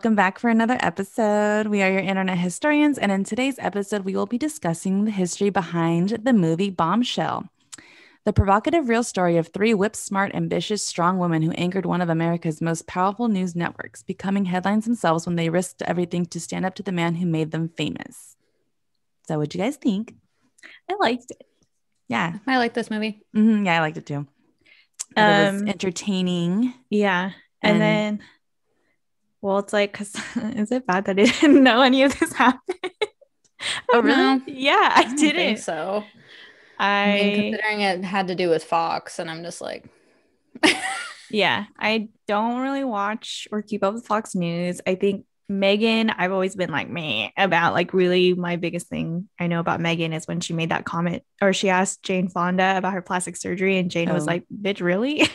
welcome back for another episode. We are your internet historians, and in today's episode, we will be discussing the history behind the movie Bombshell. The provocative real story of three whip smart, ambitious, strong women who anchored one of America's most powerful news networks, becoming headlines themselves when they risked everything to stand up to the man who made them famous. So, what'd you guys think? I liked it. Yeah. I like this movie. Mhm, yeah, I liked it too. it was Um, entertaining. Yeah. And, And- then, well, it's like, cause is it bad that I didn't know any of this happened? Oh, really? Yeah, I, don't didn't. think so. I mean, considering it had to do with Fox, and I'm just like, yeah, I don't really watch or keep up with Fox News. I think Megyn, I've always been like me about like really my biggest thing I know about Megyn is when she made that comment or she asked Jane Fonda about her plastic surgery, and Jane was Oh. like, "Bitch, really?"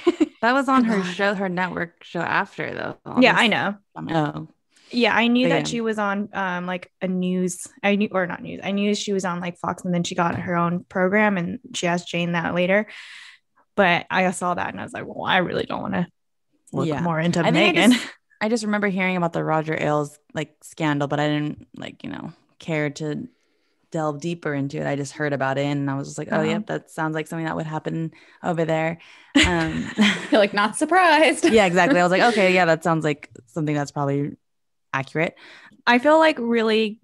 That was on her show, her network show after, though. yeah, I know. know. Yeah, I knew But that yeah. she was on um like a news I knew or not news. I knew she was on like Fox and then she got her own program and she asked Jane that later. But I saw that and I was like, well, I really don't want to look Yeah. more into I Megyn. just- I just remember hearing about the Roger Ailes like scandal, but I didn't like, you know, care to delve deeper into it. I just heard about it and I was just like, oh, yep, that sounds like something that would happen over there. Um, you're like not surprised. yeah, exactly. I was like, okay, yeah, that sounds like something that's probably accurate. I feel like really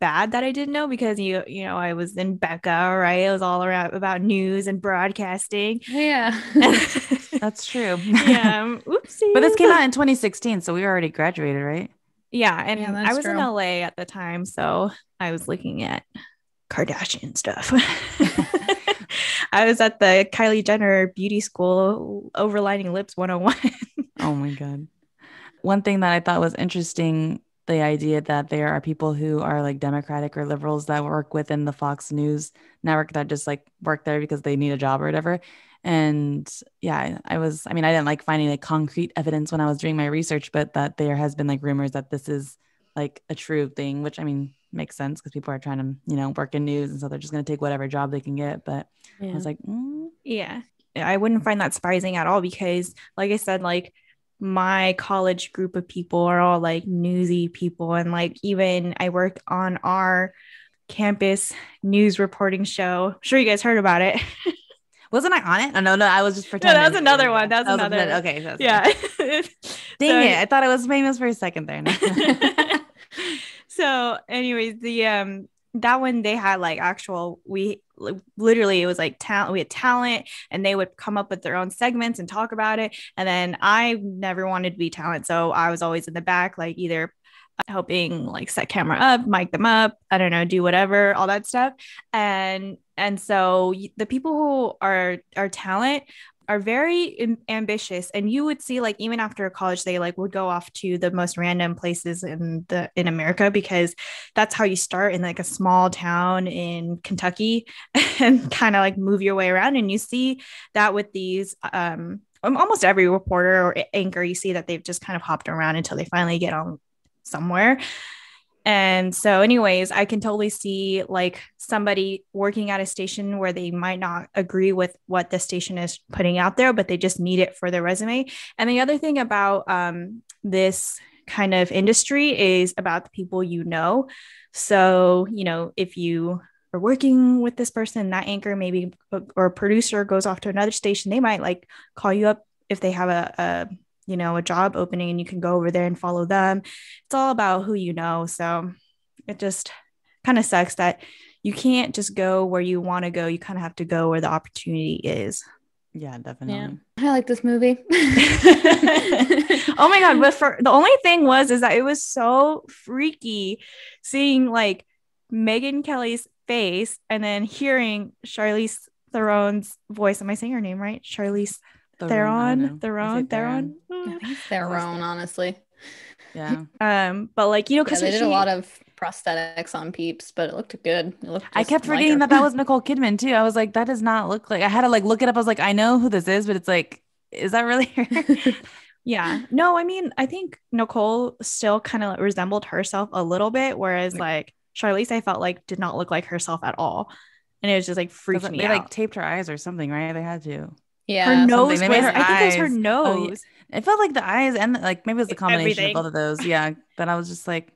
bad that I didn't know because you you know I was in BECA, right? It was all around about news and broadcasting. yeah. That's true. yeah, um, oopsie. but this came out in 2016, so we already graduated, right? Yeah, and Yeah, I was in. LA at the time, so I was looking at Kardashian stuff. I was at the Kylie Jenner beauty school overlining lips 101. Oh my God. One thing that I thought was interesting the idea that there are people who are like Democratic or liberals that work within the Fox News network that just like work there because they need a job or whatever. And yeah, I was, I mean, I didn't like finding like concrete evidence when I was doing my research, but that there has been like rumors that this is like a true thing, which I mean makes sense because people are trying to, you know, work in news. And so they're just going to take whatever job they can get. But I was like, mm, yeah. I wouldn't find that surprising at all because, like I said, like my college group of people are all like newsy people. And like even I worked on our campus news reporting show. Sure, you guys heard about it. wasn't I on it? Oh, no, no, I was just pretending. No, pretending. that was another one. That was a another pretend- one. Okay. that's- yeah. Dang So- it. I thought I was famous for a second there. so anyways the um that one they had like actual we literally it was like talent we had talent and they would come up with their own segments and talk about it and then i never wanted to be talent so i was always in the back like either helping like set camera up mic them up i don't know do whatever all that stuff and and so the people who are are talent are very am- ambitious and you would see like even after college they like would go off to the most random places in the in america because that's how you start in like a small town in kentucky and kind of like move your way around and you see that with these um um, almost every reporter or anchor you see that they've just kind of hopped around until they finally get on somewhere and so, anyways, I can totally see like somebody working at a station where they might not agree with what the station is putting out there, but they just need it for their resume. And the other thing about um, this kind of industry is about the people you know. So, you know, if you are working with this person, that anchor maybe or producer goes off to another station, they might like call you up if they have a, a you know a job opening and you can go over there and follow them. It's all about who you know. So it just kind of sucks that you can't just go where you want to go. You kind of have to go where the opportunity is. Yeah, definitely. I like this movie. oh my god but for the only thing was is that it was so freaky seeing like megyn kelly's face and then hearing charlize theron's voice. Am i saying her name right? Charlize theron theron theron I think it's their own, honestly. Yeah. um but like you know Yeah, because they did a lot of prosthetics on peeps, but it looked good. It looked I kept forgetting her. that that was Nicole Kidman too. I was like, that does not look like. I had to like look it up. I was like, I know who this is, but it's like, is that really her? Yeah. No, I mean, I think Nicole still kind of resembled herself a little bit, whereas like Charlize, I felt like did not look like herself at all. And it was just like freaked me they out. like taped her eyes or something, right? They had to. Yeah. her nose. They made Was, her I think it was her nose. oh, yeah. It felt like the eyes and like maybe it was the combination Everything. of both of those. Yeah, but I was just like,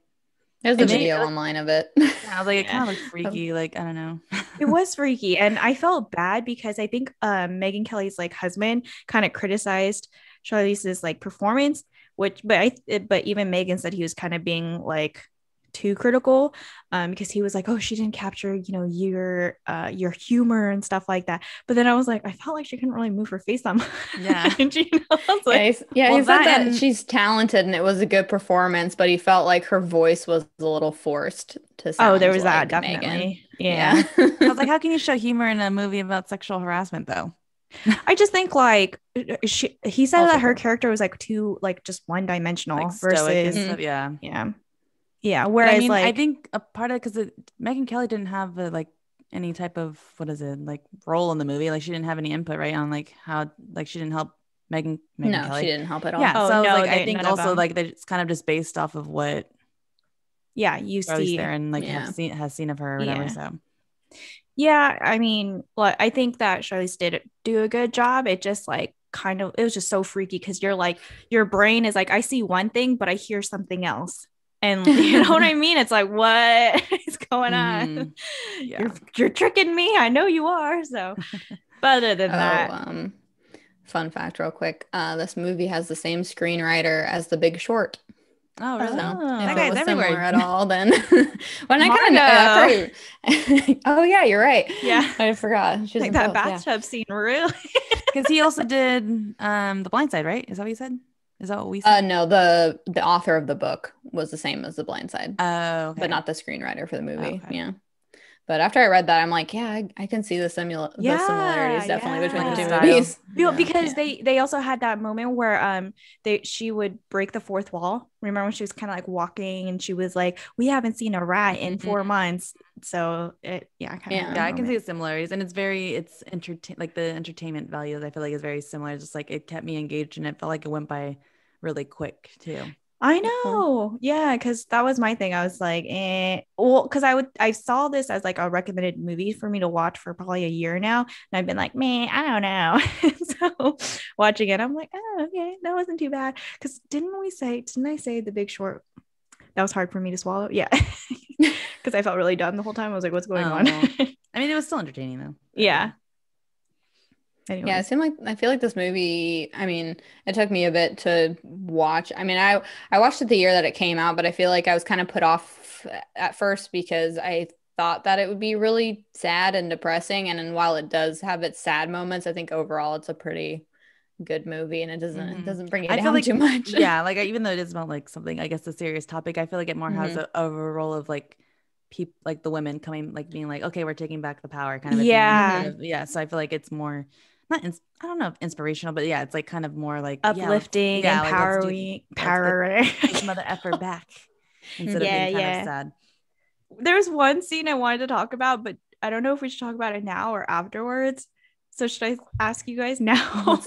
There's a And they- video online of it. I was like, it Yeah. kind of looked freaky. Like I don't know. it was freaky and i felt bad because i think um megyn kelly's like husband kind of criticized charlize's like performance which but i it- but even megyn said he was kind of being like too critical um because he was like oh she didn't capture you know your uh your humor and stuff like that but then i was like i felt like she couldn't really move her face that much Yeah. you know I was yeah, he, yeah, Well, he said that that and- she's talented and it was a good performance, but he felt like her voice was a little forced to sound oh there was that like Megyn. definitely yeah. I was like, how can you show humor in a movie about sexual harassment though? I just think like uh, she, he said Also that her true. character was like too like just one dimensional Like stoic and versus yeah. yeah yeah But whereas I mean, like I think a part of because Megyn Kelly didn't have uh like any type of what is it like role in the movie. Like she didn't have any input right on like how like she didn't help Megyn. Megyn no, Kelly. she didn't help at all. Yeah, Oh, so no, like, they- I think also like that it's kind of just based off of what yeah you Charlize see and like Yeah. have seen has seen of her or whatever. Yeah. So yeah i mean well i think that charlize did do a good job it just like kind of it was just so freaky because you're like your brain is like i see one thing but i hear something else and you know what i mean it's like what is going on Mhm. Yeah. you're, you're tricking me i know you are so but other than Oh, that um, fun fact, real quick. Uh, this movie has the same screenwriter as The Big Short. oh So really? Oh. if That it was everywhere. similar at all, then when I kind of oh yeah, you're right. Yeah. I forgot. She's like that both, yeah. bathtub scene really Because he also did um the Blind Side, right? Is that what you said? Is that what we Uh, said? no, the the author of the book was the same as The Blind Side, Oh, okay. but not the screenwriter for the movie. Okay. Yeah. But after I read that, I'm like, yeah, I, I can see the, simula- Yeah, the similarities definitely between the two Style. movies. You know, Yeah. because Yeah. they they also had that moment where um they she would break the fourth wall. Remember when she was kind of like walking and she was like, "We haven't seen a rat in Mhm. 4 months." So it yeah, I kind Yeah. of yeah, I can see the similarities, and it's very it's entertain like the entertainment values. I feel like is very similar. Just like it kept me engaged, and it felt like it went by really quick too. I know. Yeah, because that was my thing. I was like, eh. Well, because I would I saw this as like a recommended movie for me to watch for probably a year now. And I've been like, man, I don't know. so watching it, I'm like, oh, okay, that wasn't too bad. Because didn't we say, didn't I say the big short? That was hard for me to swallow. Yeah. Because I felt really dumb the whole time. I was like, what's going on? Oh. I mean, it was still entertaining though. yeah. Anyways. Yeah, it seemed like I feel like this movie. I mean, it took me a bit to watch. I mean, I I watched it the year that it came out, but I feel like I was kind of put off at first because I thought that it would be really sad and depressing. And then while it does have its sad moments, I think overall it's a pretty good movie, and it doesn't Mhm. it doesn't bring it I feel down like too much. yeah, like even though it is about like something, I guess a serious topic, I feel like it more has Mhm. a, a role of like people, like the women coming, like being like, okay, we're taking back the power, kind of. a thing, Yeah. yeah. So I feel like it's more not, ins- I don't know, if inspirational, but yeah, it's like kind of more like Uplifting, yeah, like, empowering, let's get- powering. take some other effort back instead Yeah, of being kind yeah. of sad. there's one scene I wanted to talk about, but I don't know if we should talk about it now or afterwards. So should I ask you guys now?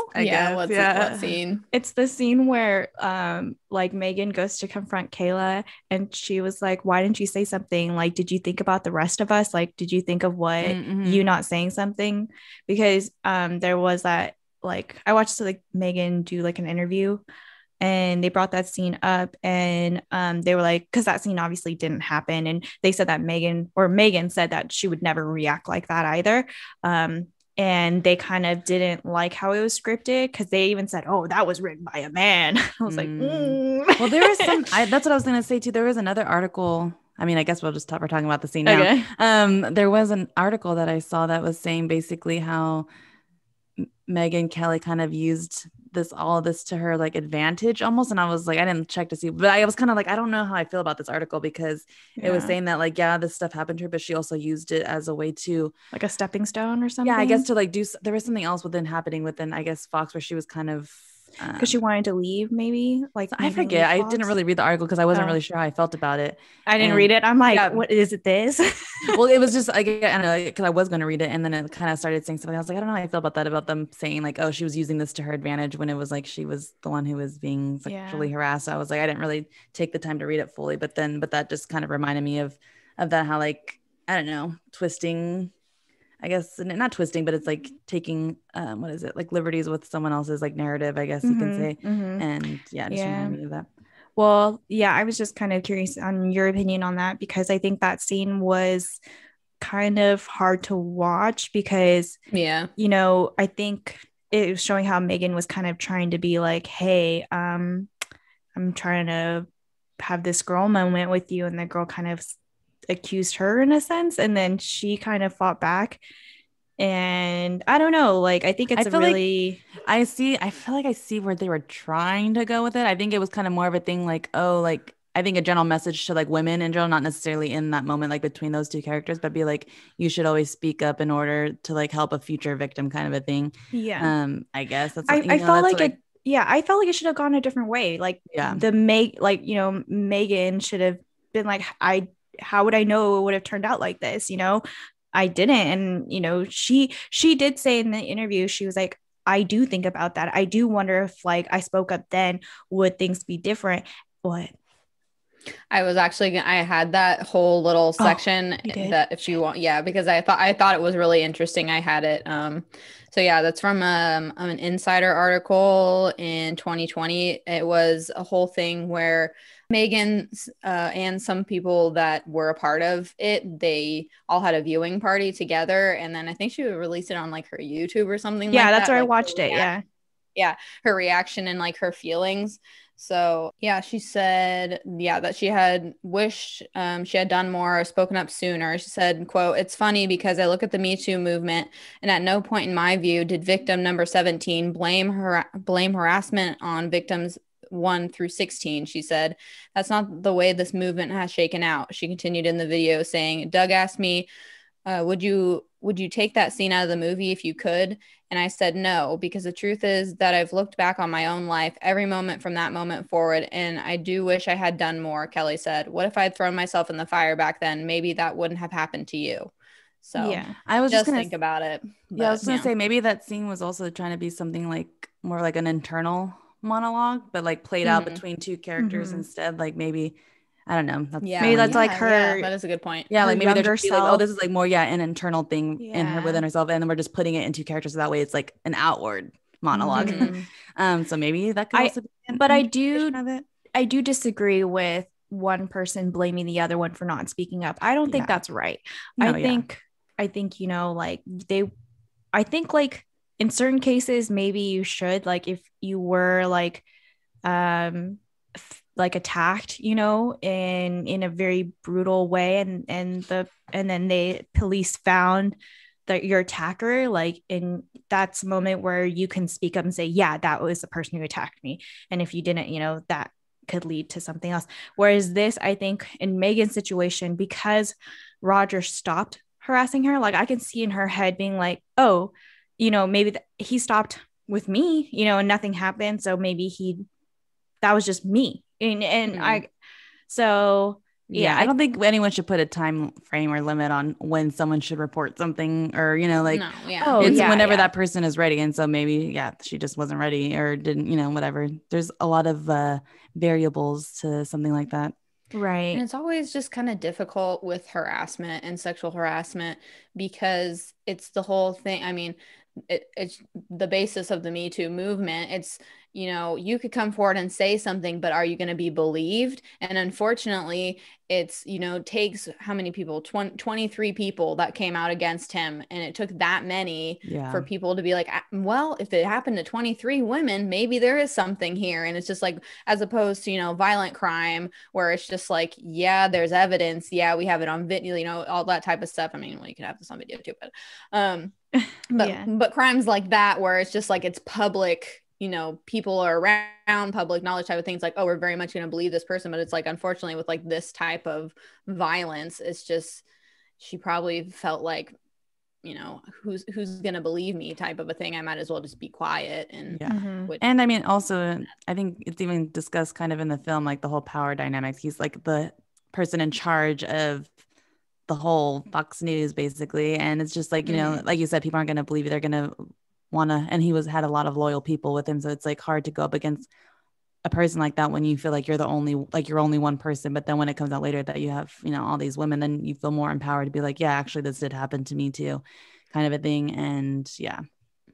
I yeah, guess, what's yeah. what scene? it's the scene where um like Megyn goes to confront Kayla and she was like, Why didn't you say something? Like, did you think about the rest of us? Like, did you think of what Mhm. you not saying something? Because um there was that like I watched like Megyn do like an interview and they brought that scene up and um they were like because that scene obviously didn't happen and they said that Megyn or Megyn said that she would never react like that either um and they kind of didn't like how it was scripted because they even said oh that was written by a man I was like Mm. mm. well, there is some. I, that's what I was gonna say too. There was another article. I mean, I guess we'll just talk. We're talking about the scene now. okay Um, there was an article that I saw that was saying basically how Megyn Kelly kind of used this all of this to her like advantage almost, and I was like, I didn't check to see, but I was kind of like, I don't know how I feel about this article because it was saying that like, yeah, this stuff happened to her, but she also used it as a way to, like a stepping stone or something yeah, I guess to like do. There was something else within happening within, I guess, Fox where she was kind of. Because she um, wanted to leave maybe like I maybe forget. I didn't really read the article because I wasn't Oh. really sure how I felt about it. I didn't and- read it I'm like yeah. what is it this well, it was just like I don't know because I was going to read it, and then it kind of started saying something. I was like, I don't know how I feel about that. About them saying like, oh, she was using this to her advantage when it was like she was the one who was being Yeah. sexually harassed. I was like, I didn't really take the time to read it fully, but then, but that just kind of reminded me of of that how like I don't know twisting. I guess not twisting, but it's like taking um, what is it like liberties with someone else's like narrative, I guess you can Mhm, say. mhm. And yeah, just Yeah. remind me of that. Well, yeah, I was just kind of curious on your opinion on that because I think that scene was kind of hard to watch because, Yeah. you know, I think it was showing how Megyn was kind of trying to be like, hey, um, I'm trying to have this girl moment with you. And the girl kind of s- accused her in a sense. And then she kind of fought back. And I don't know, like, I think it's I a feel like- really, I see. I feel like I see where they were trying to go with it. I think it was kind of more of a thing like, oh, like I think a general message to like women in general, not necessarily in that moment, like between those two characters, but be like, you should always speak up in order to like help a future victim, kind of a thing. yeah. Um, I guess that's. I, you I know, felt like it yeah i felt like it should have gone a different way like Yeah. the make like you know megyn should have been like i how would i know it would have turned out like this you know? I didn't and you know she she did say in the interview she was like i do think about that. I do wonder if like i spoke up then would things be different? What I was actually gonna- I had that whole little section Oh, that if you want yeah because I thought I thought it was really interesting. I had it um so yeah that's from um an insider article in 2020 it was a whole thing where Megyn uh, and some people that were a part of it they all had a viewing party together and then I think she would release it on like her YouTube or something yeah like that's that, where i watched it Yeah. yeah her reaction and like her feelings. So yeah, she said, yeah, that she had wished um, she had done more or spoken up sooner. She said, quote, it's funny because I look at the Me Too movement and at no point in my view did victim number 17 blame her blame harassment on victims 1 through 16 she said that's not the way this movement has shaken out she continued in the video saying doug asked me uh, would you would you take that scene out of the movie if you could and I said no, because the truth is that I've looked back on my own life every moment from that moment forward. And I do wish I had done more. Kelly said, What if I had thrown myself in the fire back then? Maybe that wouldn't have happened to you. So yeah I was just, just gonna think about it. Yeah, I was gonna say maybe that scene was also trying to be something like more like an internal monologue, but like played out Mhm. between two characters Mhm. instead. Like maybe I don't know. That's yeah, Maybe that's like her- yeah, that is a good point. yeah, her like maybe they're just like, oh, this is like more yeah, an internal thing in her within herself, and then we're just putting it into characters. So that way, it's like an outward monologue. Mhm. um, so maybe that could I- also be. an but I do- of it. I do disagree with one person blaming the other one for not speaking up. I don't think Yeah. that's right. No, I yeah. think I think you know like they I think like in certain cases maybe you should like if you were like um f- like attacked, you know, in in a very brutal way and and the and then they police found that your attacker like in that's a moment where you can speak up and say yeah that was the person who attacked me. And if you didn't you know that could lead to something else. Whereas this i think in megyn's situation because roger stopped harassing her like i can see in her head being like oh you know maybe th- he stopped with me you know and nothing happened so maybe he that was just me and and Mhm. i so Yeah, Yeah, I I- don't think anyone should put a time frame or limit on when someone should report something, or you know, like no, yeah. Oh, it's yeah, whenever yeah. that person is ready. And so maybe, yeah, she just wasn't ready or didn't, you know, whatever. There's a lot of uh, variables to something like that. right And it's always just kind of difficult with harassment and sexual harassment because it's the whole thing. I mean, it, it's the basis of the Me Too movement. It's, you know, you could come forward and say something, but are you going to be believed? And unfortunately, it's, you know, takes how many people? 20, 23 people that came out against him. And it took that many Yeah. for people to be like, "Ah, well, if it happened to 23 women, maybe there is something here. And it's just like, as opposed to, you know, violent crime where it's just like, yeah, there's evidence. Yeah, we have it on video, you know, all that type of stuff. I mean, well, you can have this on video too, but, um, but, Yeah. but crimes like that, where it's just like, it's public, you know, people are around public knowledge type of things like, oh, we're very much going to believe this person. But it's like, unfortunately, with like this type of violence, it's just, she probably felt like, you know, who's who's gonna believe me type of a thing. I might as well just be quiet and Yeah. Mhm. which- And I mean, also, I think it's even discussed kind of in the film, like the whole power dynamics. He's like the person in charge of the whole Fox News, basically. And it's just like, you know, like you said, people aren't going to believe you. They're going to want to, and he was had a lot of loyal people with him. So it's like hard to go up against a person like that when you feel like you're the only, like you're only one person. But then when it comes out later that you have, you know, all these women, then you feel more empowered to be like, yeah, actually, this did happen to me too. kind of a thing. And yeah.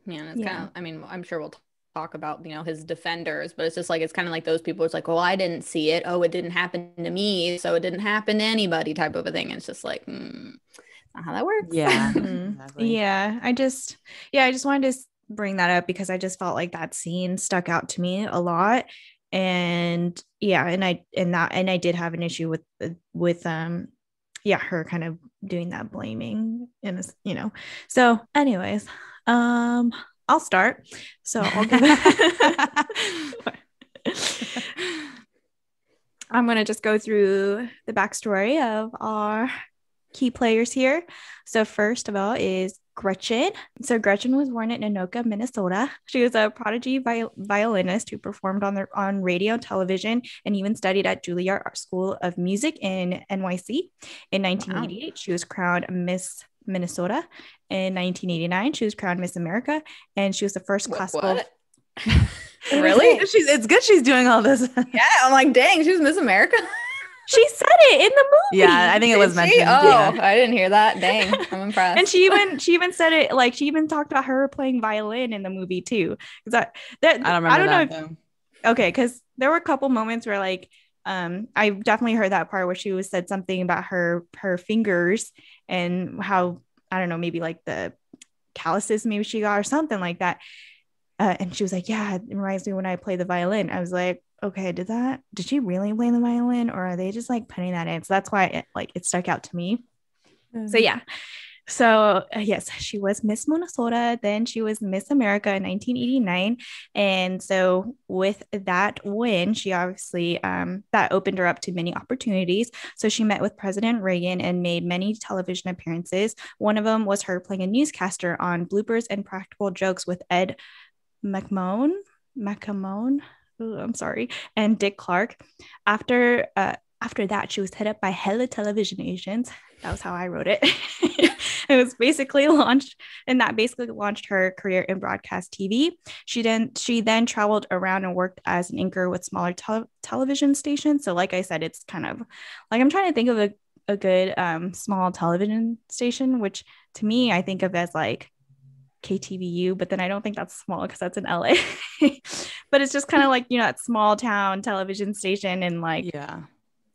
Yeah, and it's Yeah. kind of. I mean, I'm sure we'll t- talk about you know his defenders, but it's just like it's kind of like those people. It's like, well, I didn't see it. Oh, it didn't happen to me, so it didn't happen to anybody, type of a thing. And it's just like, mm, that's not how that works. Yeah. Mhm. exactly. Yeah, I just yeah, I just wanted to bring that up because I just felt like that scene stuck out to me a lot. And yeah, and I and that and I did have an issue with with um yeah, her kind of doing that blaming and it's, you know. So anyways, um I'll start. So I'll give I'm going to just go through the backstory of our key players here. So, first of all, is Gretchen. So, Gretchen was born in Anoka, Minnesota. She was a prodigy viol- violinist who performed on, the, on radio, television, and even studied at Juilliard School of Music in NYC. In 1988, she was crowned Miss Minnesota. In 1989, she was crowned Miss America, and she was the first classical. what? Really? she's it's good she's doing all this. Yeah, I'm like, dang, she was Miss America. She said it in the movie. yeah, I think it was Did she? mentioned. Oh, yeah. I didn't hear that. Dang, I'm impressed. and she even she even said it like she even talked about her playing violin in the movie too. Because that, that I don't remember I don't that. know. though. If, okay, because there were a couple moments where like um I definitely heard that part where she was said something about her her fingers and how I don't know maybe like the calluses maybe she got or something like that. Uh, and she was like, "Yeah, it reminds me when I play the violin." I was like, "Okay, did that? Did she really play the violin, or are they just like putting that in?" So that's why it like it stuck out to me. So yeah. So uh, yes, she was Miss Minnesota. Then she was Miss America in 1989, and so with that win, she obviously um, that opened her up to many opportunities. So she met with President Reagan and made many television appearances. One of them was her playing a newscaster on bloopers and practical jokes with Ed McMahon. McMahon. Ooh, I'm sorry, and Dick Clark. After uh, after that, she was hit up by Hella Television Agents. That was how I wrote it. it was basically launched, and that basically launched her career in broadcast TV. She then she then traveled around and worked as an anchor with smaller tele- television stations. So, like I said, it's kind of like I'm trying to think of a a good um, small television station, which to me I think of as like KTVU, but then I don't think that's small because that's in LA. but it's just kind of like you know that small town television station and like Yeah.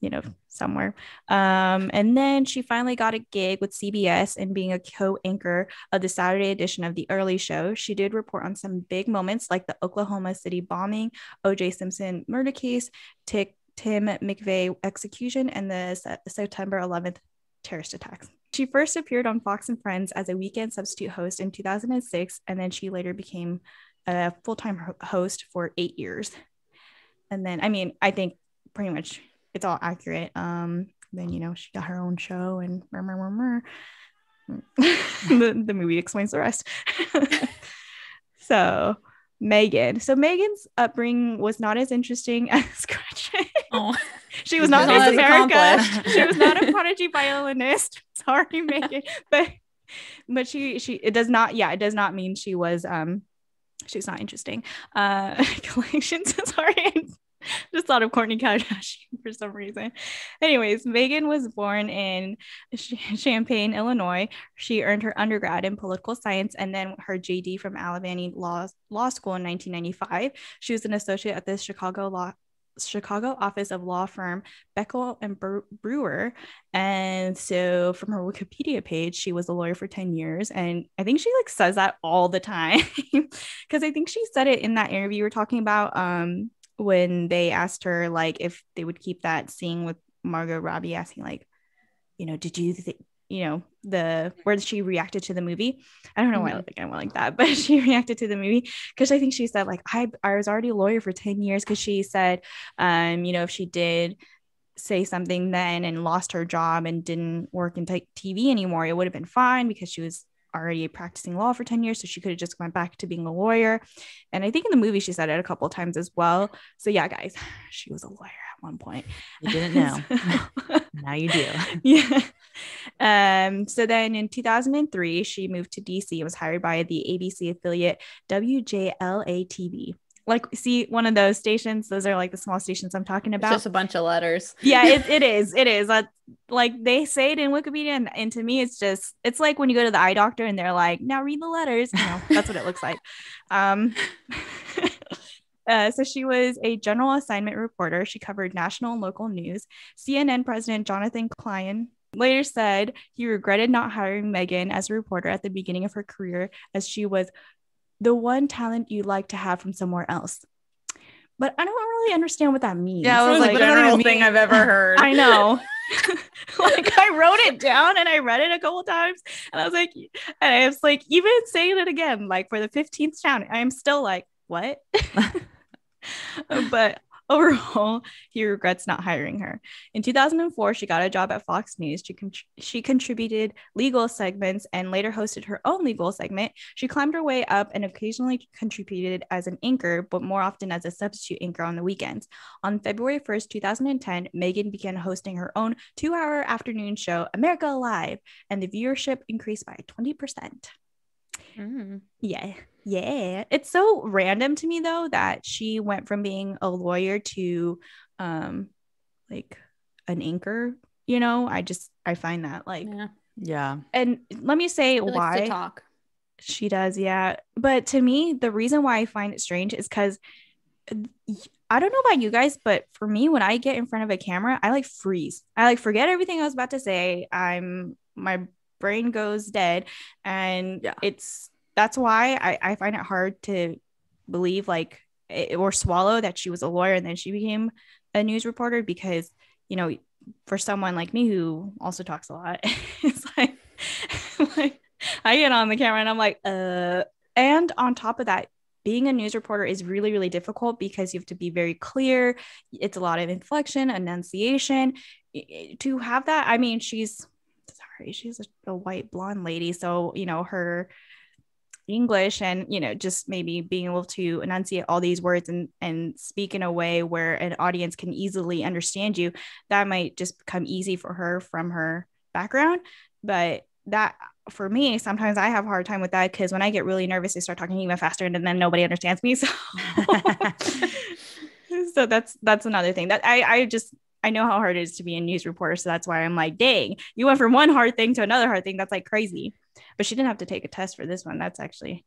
you know, somewhere. Um, and then she finally got a gig with CBS and being a co-anchor of the Saturday edition of the early show. She did report on some big moments like the Oklahoma City bombing, OJ Simpson murder case, Tick, Tim McVeigh execution, and the Se- September 11th terrorist attacks. She first appeared on Fox and Friends as a weekend substitute host in 2006, and then she later became a full-time host for eight years. And then, I mean, I think pretty much it's all accurate. Um, then you know she got her own show and the, the movie explains the rest. so Megyn. So Megyn's upbringing was not as interesting as Gretchen. oh, she was not not Miss America. she was not a prodigy violinist. Sorry, Megyn. But but she she it does not yeah, it does not mean she was um she's not interesting. Uh collections sorry. I Just thought of Kourtney Kardashian for some reason. Anyways, Megyn was born in Ch- Champaign, Illinois. She earned her undergrad in political science and then her JD from Alabama Law, Law School in 1995. She was an associate at the Chicago Law Chicago office of law firm Bickel and Brewer. And so from her Wikipedia page, she was a lawyer for 10 years. And I think she like says that all the time. Cause I think she said it in that interview we were talking about um when they asked her like if they would keep that scene with Margot Robbie asking like, you know, did you you know the where she reacted to the movie i don't know why I Mhm. like i went like that but she reacted to the movie because i think she said like i i was already a lawyer for 10 years because she said um you know if she did say something then and lost her job and didn't work in t- tv anymore it would have been fine because she was already practicing law for 10 years so she could have just went back to being a lawyer and i think in the movie she said it a couple of times as well so yeah guys she was a lawyer at one point You didn't know. now you do. yeah. Um, so then in 2003, she moved to DC and was hired by the ABC affiliate WJLA TV. like see one of those stations those are like the small stations i'm talking It's about just a bunch of letters. yeah it, it is it is like they say it in wikipedia and, and to me it's just it's like when you go to the eye doctor and they're like now read the letters you know that's what it looks like um Uh, so she was a general assignment reporter. She covered national and local news. CNN President Jonathan Klein later said he regretted not hiring Megyn as a reporter at the beginning of her career, as she was the one talent you'd like to have from somewhere else. But I don't really understand what that means. Yeah, I was It's like, the what that general even thing mean? I've ever heard. I know. like I wrote it down and I read it a couple times and I was like, and I was like, even saying it again, like for the 15th time, I'm still like, what? but overall, he regrets not hiring her. In 2004, she got a job at Fox News. She, con- she contributed legal segments and later hosted her own legal segment. She climbed her way up and occasionally contributed as an anchor, but more often as a substitute anchor on the weekends. On February 1st, 2010, Megyn began hosting her own two hour afternoon show, America Live, and the viewership increased by 20%. Mm. Yeah. Yeah. It's so random to me though that she went from being a lawyer to um like an anchor, you know? I just I find that like Yeah. Yeah. and let me say She likes to why talk. she does, yeah. But to me, the reason why I find it strange is because I don't know about you guys, but for me, when I get in front of a camera, I like freeze. I like forget everything I was about to say. I'm my brain goes dead, and Yeah. it's that's why I, I find it hard to believe like it, or swallow that she was a lawyer and then she became a news reporter because you know for someone like me who also talks a lot, it's like like I get on the camera and I'm like, uh, and on top of that, being a news reporter is really, really difficult because you have to be very clear. It's a lot of inflection, enunciation. To have that, I mean, she's sorry, she's a, a white blonde lady. So, you know, her English and, you know, just maybe being able to enunciate all these words and, and speak in a way where an audience can easily understand you, that might just become easy for her from her background. But that for me, sometimes I have a hard time with that because when I get really nervous, I start talking even faster and then nobody understands me. So, so that's that's another thing that I I just I know how hard it is to be a news reporter. So that's why I'm like, dang, you went from one hard thing to another hard thing. That's like crazy. But she didn't have to take a test for this one. That's actually,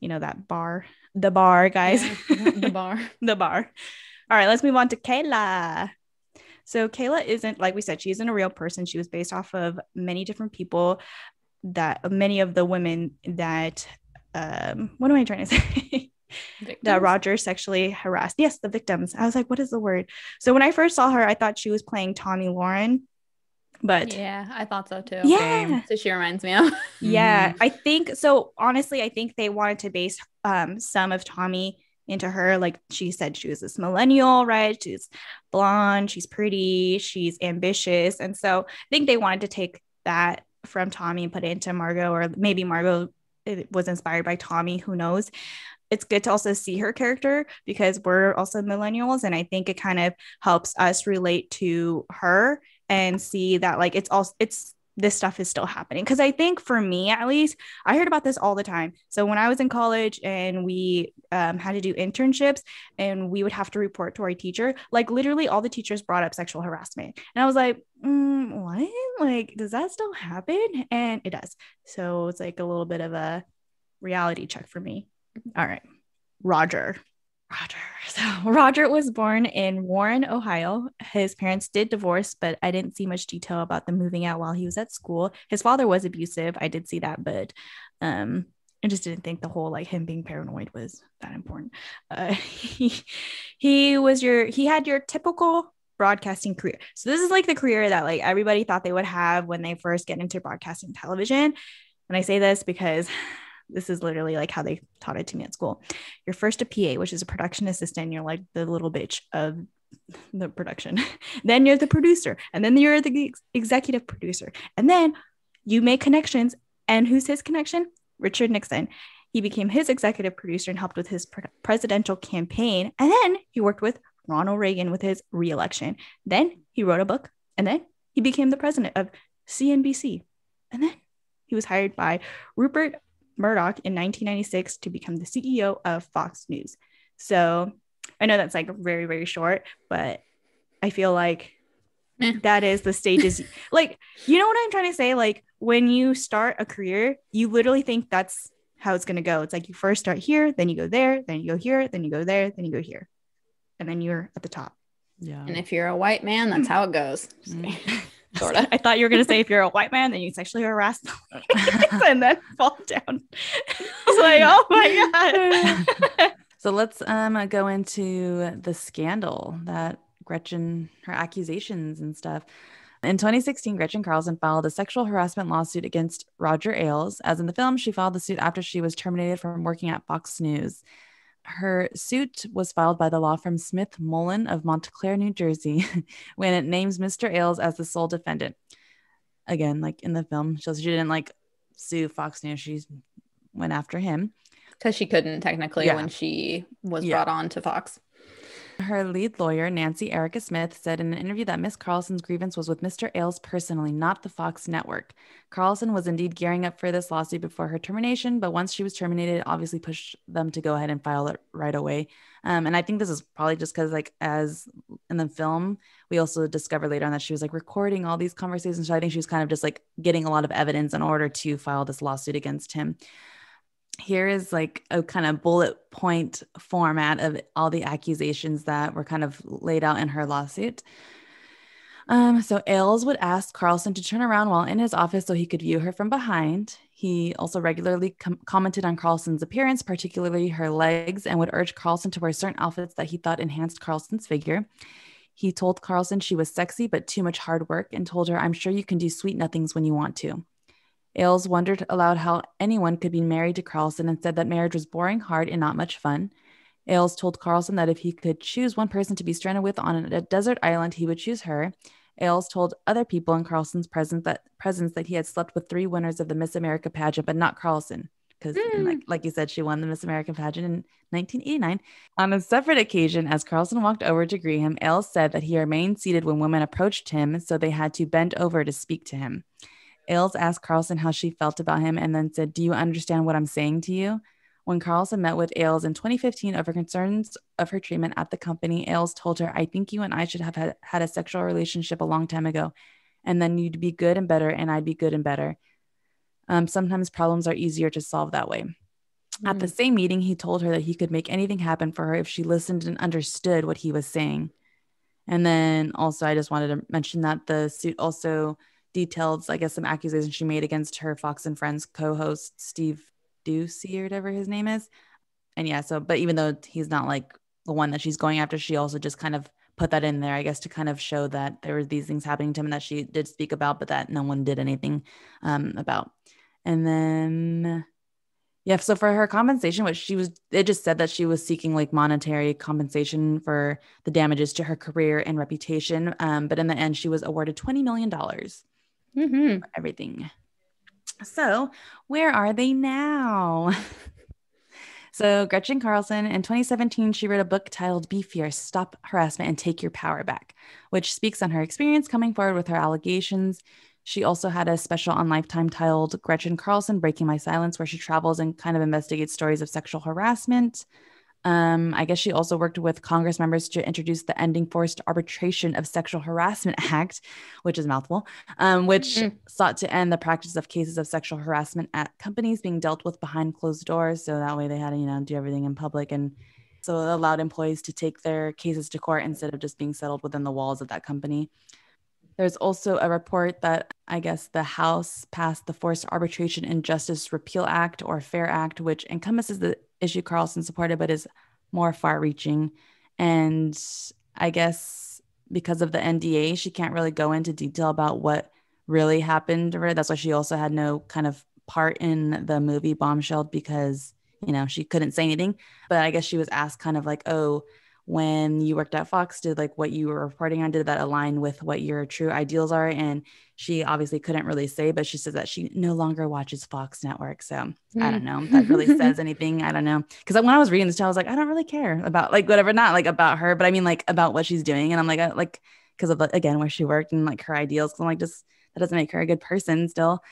you know, that bar, the bar, guys. Yeah, the bar. the bar. All right, let's move on to Kayla. So Kayla isn't like we said, she isn't a real person. She was based off of many different people that many of the women that um what am I trying to say? That Roger sexually harassed. Yes, the victims. I was like, what is the word? So when I first saw her, I thought she was playing Tomi Lahren. But Yeah, I thought so too. yeah, So she reminds me of. yeah, Mhm. I think so. Honestly, I think they wanted to base um some of Tomi into her. Like she said, she was this millennial, right? She's blonde, she's pretty, she's ambitious, and so I think they wanted to take that from Tomi and put it into Margot, or maybe Margot it was inspired by Tomi. Who knows? It's good to also see her character because we're also millennials, and I think it kind of helps us relate to her and see that like it's also it's this stuff is still happening. Because i think for me at least i heard about this all the time. So when i was in college and we um, had to do internships and we would have to report to our teacher like literally all the teachers brought up sexual harassment. And i was like mm, what? Like does that still happen? And it does. So it's like a little bit of a reality check for me all right roger Roger. So Roger was born in Warren, Ohio. His parents did divorce, but I didn't see much detail about them moving out while he was at school. His father was abusive. I did see that, but um, I just didn't think the whole like him being paranoid was that important. Uh, he, he was your he had your typical broadcasting career. So this is like the career that like everybody thought they would have when they first get into broadcasting television. And I say this because this is literally like how they taught it to me at school. You're first a PA, which is a production assistant. You're like the little bitch of the production. then you're the producer, and then you're the ex- executive producer, and then you make connections. And who's his connection? Richard Nixon. He became his executive producer and helped with his pre- presidential campaign. And then he worked with Ronald Reagan with his reelection. Then he wrote a book, and then he became the president of CNBC. And then he was hired by Rupert Murdoch in 1996 to become the CEO of Fox News. So I know that's like very, very short, but I feel like that is the stages. like, you know what I'm trying to say? Like, when you start a career, you literally think that's how it's going to go. It's like you first start here, then you go there, then you go here, then you go there, then you go here. And then you're at the top. Yeah. And if you're a white man, that's how it goes. Mm. Sort of. I thought you were going to say if you're a white man, then you sexually harass and then fall down. I was like, oh my God. so let's um, go into the scandal that Gretchen, her accusations and stuff. In 2016, Gretchen Carlson filed a sexual harassment lawsuit against Roger Ailes. As in the film, she filed the suit after she was terminated from working at Fox News. Her suit was filed by the law firm Smith Mullin of Montclair, New Jersey, when it names Mr. Ailes as the sole defendant. Again, like in the film, she didn't like sue Fox News. She went after him because she couldn't technically yeah. when she was yeah. brought on to Fox. Her lead lawyer, Nancy Erika Smith, said in an interview that Miss Carlson's grievance was with Mr. Ailes personally, not the Fox network. Carlson was indeed gearing up for this lawsuit before her termination, but once she was terminated, obviously pushed them to go ahead and file it right away. Um, and I think this is probably just because, like, as in the film, we also discovered later on that she was like recording all these conversations. So I think she was kind of just like getting a lot of evidence in order to file this lawsuit against him here is like a kind of bullet point format of all the accusations that were kind of laid out in her lawsuit. Um, so Ailes would ask Carlson to turn around while in his office so he could view her from behind. He also regularly com- commented on Carlson's appearance, particularly her legs, and would urge Carlson to wear certain outfits that he thought enhanced Carlson's figure. He told Carlson she was sexy but too much hard work and told her, I'm sure you can do sweet nothings when you want to. Ailes wondered aloud how anyone could be married to Carlson and said that marriage was boring, hard, and not much fun. Ailes told Carlson that if he could choose one person to be stranded with on a desert island, he would choose her. Ailes told other people in Carlson's presence that presence that he had slept with three winners of the Miss America pageant, but not Carlson, because mm. like, like you said, she won the Miss America pageant in 1989. On a separate occasion, as Carlson walked over to greet him, Ailes said that he remained seated when women approached him, so they had to bend over to speak to him. Ailes asked Carlson how she felt about him and then said, Do you understand what I'm saying to you? When Carlson met with Ailes in 2015 over concerns of her treatment at the company, Ailes told her, I think you and I should have had, had a sexual relationship a long time ago, and then you'd be good and better, and I'd be good and better. Um, sometimes problems are easier to solve that way. Mm. At the mm. same meeting, he told her that he could make anything happen for her if she listened and understood what he was saying. And then also, I just wanted to mention that the suit also detailed, I guess, some accusations she made against her Fox and Friends co-host Steve Doocy or whatever his name is. And yeah, so but even though he's not like the one that she's going after, she also just kind of put that in there, I guess, to kind of show that there were these things happening to him that she did speak about, but that no one did anything um, about. And then, yeah, so for her compensation, what she was, it just said that she was seeking like monetary compensation for the damages to her career and reputation. Um, but in the end, she was awarded $20 million mm-hmm. everything. So, where are they now? so, Gretchen Carlson in 2017, she wrote a book titled Be Fierce Stop Harassment and Take Your Power Back, which speaks on her experience coming forward with her allegations. She also had a special on Lifetime titled Gretchen Carlson Breaking My Silence, where she travels and kind of investigates stories of sexual harassment. Um, I guess she also worked with Congress members to introduce the Ending Forced Arbitration of Sexual Harassment Act, which is mouthful, um, which mm-hmm. sought to end the practice of cases of sexual harassment at companies being dealt with behind closed doors. So that way they had to, you know, do everything in public and so it allowed employees to take their cases to court instead of just being settled within the walls of that company. There's also a report that I guess the House passed the Forced Arbitration Injustice Repeal Act or FAIR Act, which encompasses the issue Carlson supported, but is more far reaching. And I guess because of the NDA, she can't really go into detail about what really happened to her. That's why she also had no kind of part in the movie Bombshell because, you know, she couldn't say anything. But I guess she was asked kind of like, oh, when you worked at Fox, did like what you were reporting on, did that align with what your true ideals are? And she obviously couldn't really say, but she says that she no longer watches Fox Network. So mm. I don't know. That really says anything. I don't know. Cause when I was reading this, I was like, I don't really care about like whatever, not like about her, but I mean like about what she's doing. And I'm like, I, like, because of again where she worked and like her ideals. Cause I'm like, just that doesn't make her a good person still.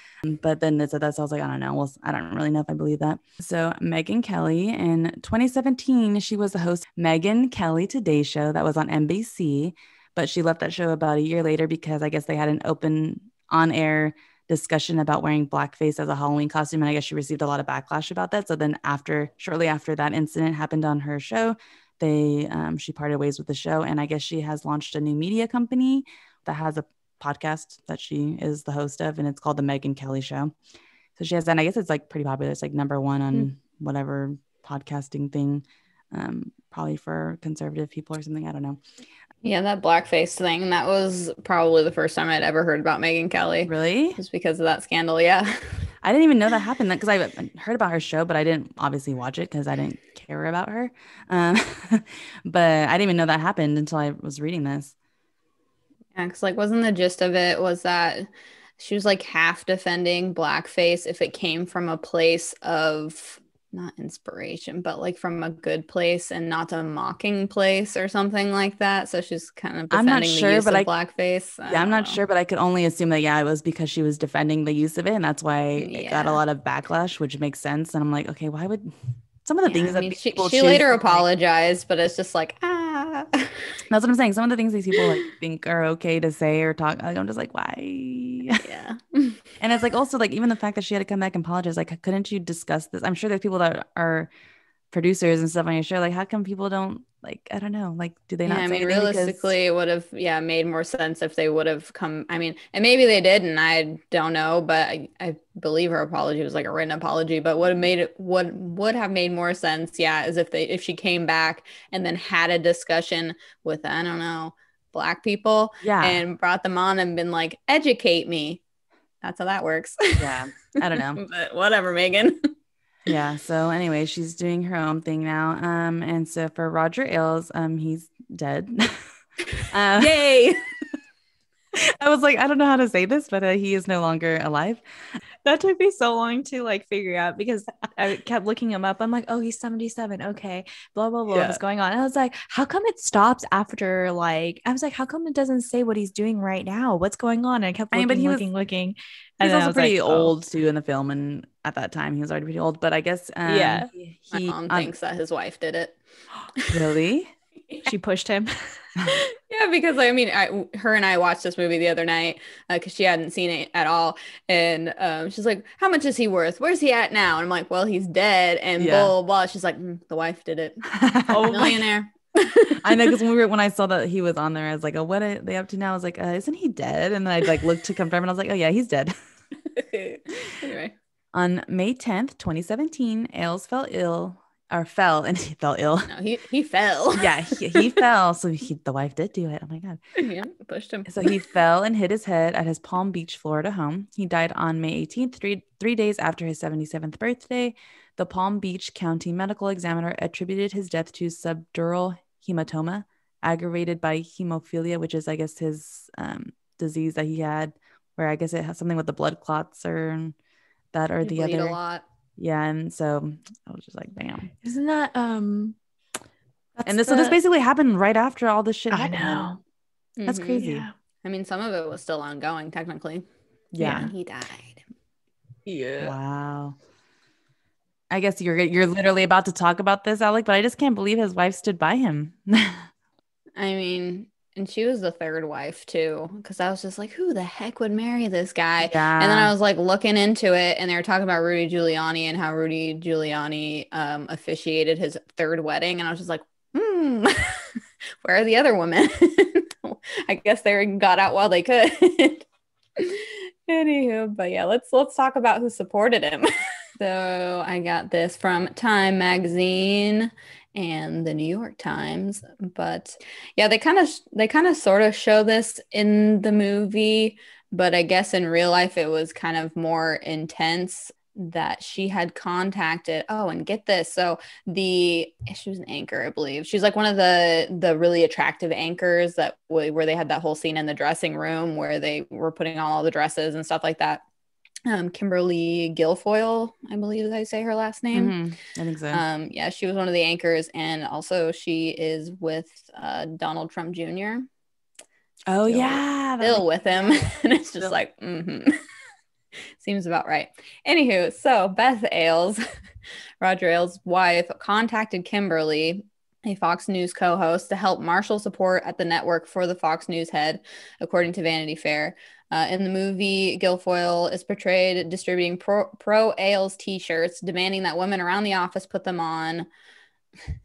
But then that's, that's I was like, I don't know. Well, I don't really know if I believe that. So Megyn Kelly in 2017, she was the host Megyn Kelly Today Show that was on NBC, but she left that show about a year later because I guess they had an open on air discussion about wearing blackface as a Halloween costume. And I guess she received a lot of backlash about that. So then after shortly after that incident happened on her show, they um, she parted ways with the show. And I guess she has launched a new media company that has a podcast that she is the host of, and it's called the Megyn Kelly Show. So she has that. And I guess it's like pretty popular. It's like number one on mm. whatever podcasting thing, um, probably for conservative people or something. I don't know. Yeah, that blackface thing. That was probably the first time I'd ever heard about Megyn Kelly. Really? Just because of that scandal. Yeah. I didn't even know that happened because I heard about her show, but I didn't obviously watch it because I didn't care about her. Um, but I didn't even know that happened until I was reading this. Yeah, because like wasn't the gist of it was that she was like half defending blackface if it came from a place of not inspiration, but like from a good place and not a mocking place or something like that. So she's kind of I'm not sure, but I, blackface. I yeah, I'm not know. sure, but I could only assume that yeah, it was because she was defending the use of it, and that's why yeah. it got a lot of backlash, which makes sense. And I'm like, okay, why would some of the yeah, things I mean, she, she later apologized, but it's just like ah. That's what I'm saying. Some of the things these people like think are okay to say or talk, like, I'm just like, why? Yeah. and it's like also like even the fact that she had to come back and apologize. Like, couldn't you discuss this? I'm sure there's people that are producers and stuff on your show. Like, how come people don't like I don't know, like do they not? I mean, realistically, because... it would have yeah made more sense if they would have come. I mean, and maybe they did, and I don't know, but I, I believe her apology was like a written apology. But what have made it would would have made more sense, yeah, is if they if she came back and then had a discussion with I don't know black people, yeah, and brought them on and been like, educate me. That's how that works. Yeah, I don't know, but whatever, Megyn. yeah. So anyway, she's doing her own thing now. Um, and so for Roger Ailes, um, he's dead. uh, Yay! I was like, I don't know how to say this, but uh, he is no longer alive. That took me so long to like figure out because I kept looking him up. I'm like, oh, he's 77. Okay, blah blah blah. Yeah. What's going on? And I was like, how come it stops after like? I was like, how come it doesn't say what he's doing right now? What's going on? And I kept looking, I mean, but he looking, was, looking. And he's also pretty like, oh. old oh. too in the film, and at that time he was already pretty old. But I guess um, yeah, he, my mom um, thinks that his wife did it. Really? she pushed him. yeah, because I mean, I, her and I watched this movie the other night because uh, she hadn't seen it at all, and um, she's like, "How much is he worth? Where's he at now?" And I'm like, "Well, he's dead." And yeah. blah, blah blah. She's like, mm, "The wife did it. oh, millionaire." I know because when we were when I saw that he was on there, I was like, "Oh, what are they up to now?" I was like, uh, "Isn't he dead?" And then I like looked to confirm, and I was like, "Oh yeah, he's dead." anyway, on May 10th, 2017, Ailes fell ill or fell and he fell ill. No, he he fell. yeah, he, he fell. So he, the wife did do it. Oh my god. Yeah, pushed him. So he fell and hit his head at his Palm Beach, Florida home. He died on May 18th, three three days after his 77th birthday. The Palm Beach County Medical Examiner attributed his death to subdural hematoma, aggravated by hemophilia, which is I guess his um, disease that he had, where I guess it has something with the blood clots or that or the other. A lot. Yeah and so i was just like bam isn't that um and this the... so this basically happened right after all this shit happened. i know. That's mm-hmm, crazy. Yeah. i mean some of it was still ongoing technically. Yeah, yeah he died. Yeah. Wow. I guess you're you're literally about to talk about this alec but i just can't believe his wife stood by him. I mean and she was the third wife too, because I was just like, who the heck would marry this guy? Yeah. And then I was like looking into it, and they were talking about Rudy Giuliani and how Rudy Giuliani um, officiated his third wedding, and I was just like, hmm, where are the other women? I guess they got out while they could. Anywho, but yeah, let's let's talk about who supported him. so I got this from Time Magazine and the New York Times. But yeah, they kind of they kind of sort of show this in the movie, but I guess in real life it was kind of more intense that she had contacted oh and get this so the she was an anchor i believe she's like one of the the really attractive anchors that where they had that whole scene in the dressing room where they were putting on all the dresses and stuff like that um, Kimberly Guilfoyle, I believe I say her last name. Mm-hmm. I think so. Um, yeah, she was one of the anchors, and also she is with uh, Donald Trump Jr. Oh Still- yeah, Still with him. and it's just like, mm-hmm. Seems about right. Anywho, so Beth Ailes, Roger Ailes' wife, contacted Kimberly, a Fox News co host, to help marshal support at the network for the Fox News head, according to Vanity Fair. Uh, in the movie, Guilfoyle is portrayed distributing pro, pro Ailes t shirts, demanding that women around the office put them on.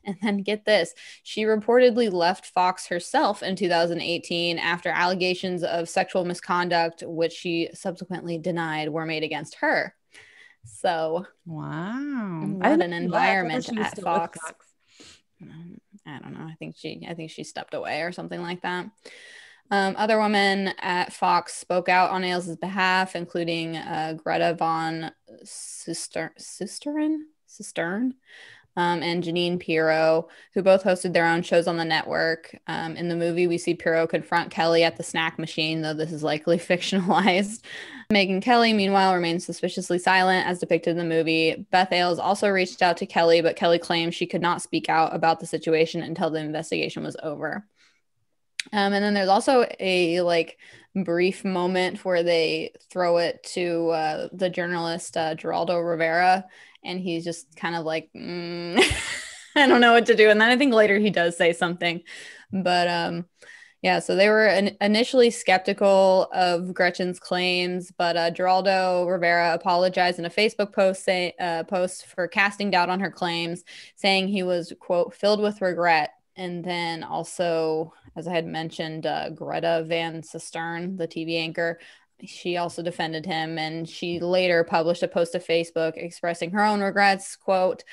And then get this she reportedly left Fox herself in 2018 after allegations of sexual misconduct, which she subsequently denied were made against her. So, Wow. What an didn't know that. I thought environment at with Fox. I don't know. I think she, I think she stepped away or something like that. Um, other women at Fox spoke out on Ailes' behalf, including uh, Greta von Sister, Sistern, Sistern, um, and Jeanine Pirro, who both hosted their own shows on the network. Um, in the movie, we see Pirro confront Kelly at the snack machine, though this is likely fictionalized. Megyn Kelly, meanwhile, remains suspiciously silent as depicted in the movie. Beth Ailes also reached out to Kelly, but Kelly claimed she could not speak out about the situation until the investigation was over. Um, and then there's also a like brief moment where they throw it to uh, the journalist uh, Geraldo Rivera, and he's just kind of like, mm, I don't know what to do. And then I think later he does say something, but um, yeah. So they were in- initially skeptical of Gretchen's claims, but uh, Geraldo Rivera apologized in a Facebook post say, uh, post for casting doubt on her claims, saying he was quote filled with regret. And then also, as I had mentioned, uh, Greta Van Susteren, the TV anchor, she also defended him. And she later published a post to Facebook expressing her own regrets. Quote,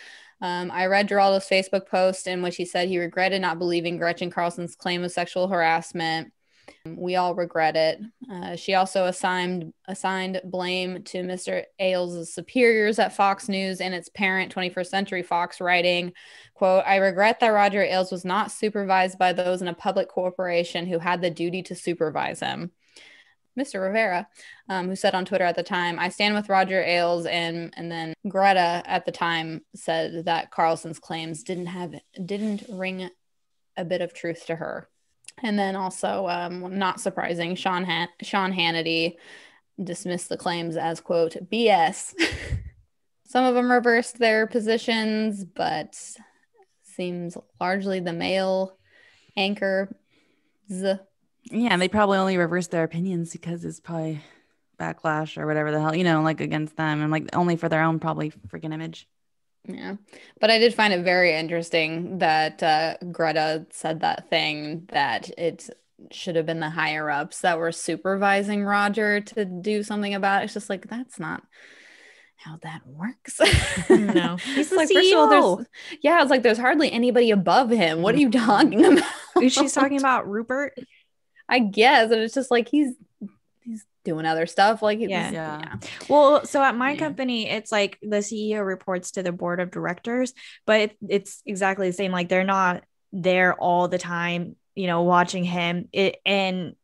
um, I read Geraldo's Facebook post in which he said he regretted not believing Gretchen Carlson's claim of sexual harassment. We all regret it. Uh, she also assigned assigned blame to Mr. Ailes' superiors at Fox News and its parent, 21st Century Fox, writing, "quote I regret that Roger Ailes was not supervised by those in a public corporation who had the duty to supervise him." Mr. Rivera, um, who said on Twitter at the time, "I stand with Roger Ailes," and and then Greta at the time said that Carlson's claims didn't have didn't ring a bit of truth to her. And then also, um, not surprising, Sean Han- Sean Hannity dismissed the claims as quote BS. Some of them reversed their positions, but seems largely the male anchor. Yeah, and they probably only reverse their opinions because it's probably backlash or whatever the hell, you know, like against them and like only for their own probably freaking image. Yeah. But I did find it very interesting that uh, Greta said that thing that it should have been the higher ups that were supervising Roger to do something about it. It's just like, that's not how that works. No. He's the like, first of all, CEO. there's, yeah, it's like there's hardly anybody above him. What are you talking about? She's talking about Rupert. I guess. And it's just like he's he's doing other stuff. Like he's, Yeah. Yeah. Well, so at my Yeah. company, it's like the CEO reports to the board of directors, but it, it's exactly the same. Like they're not there all the time, you know, watching him. It and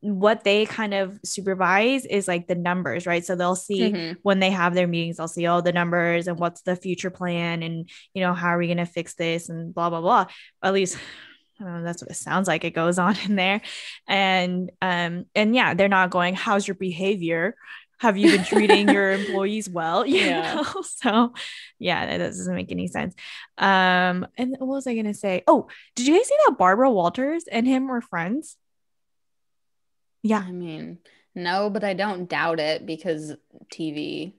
what they kind of supervise is like the numbers, right? So they'll see Mhm. when they have their meetings, they'll see all the numbers and what's the future plan and you know how are we going to fix this and blah blah blah. At least I don't know, that's what it sounds like it goes on in there. And um and yeah, they're not going, how's your behavior? Have you been treating your employees well? You Yeah. know? So yeah, that doesn't make any sense. Um, and what was I gonna say? Oh, did you guys see that Barbara Walters and him were friends? Yeah. I mean, no, but I don't doubt it because TV.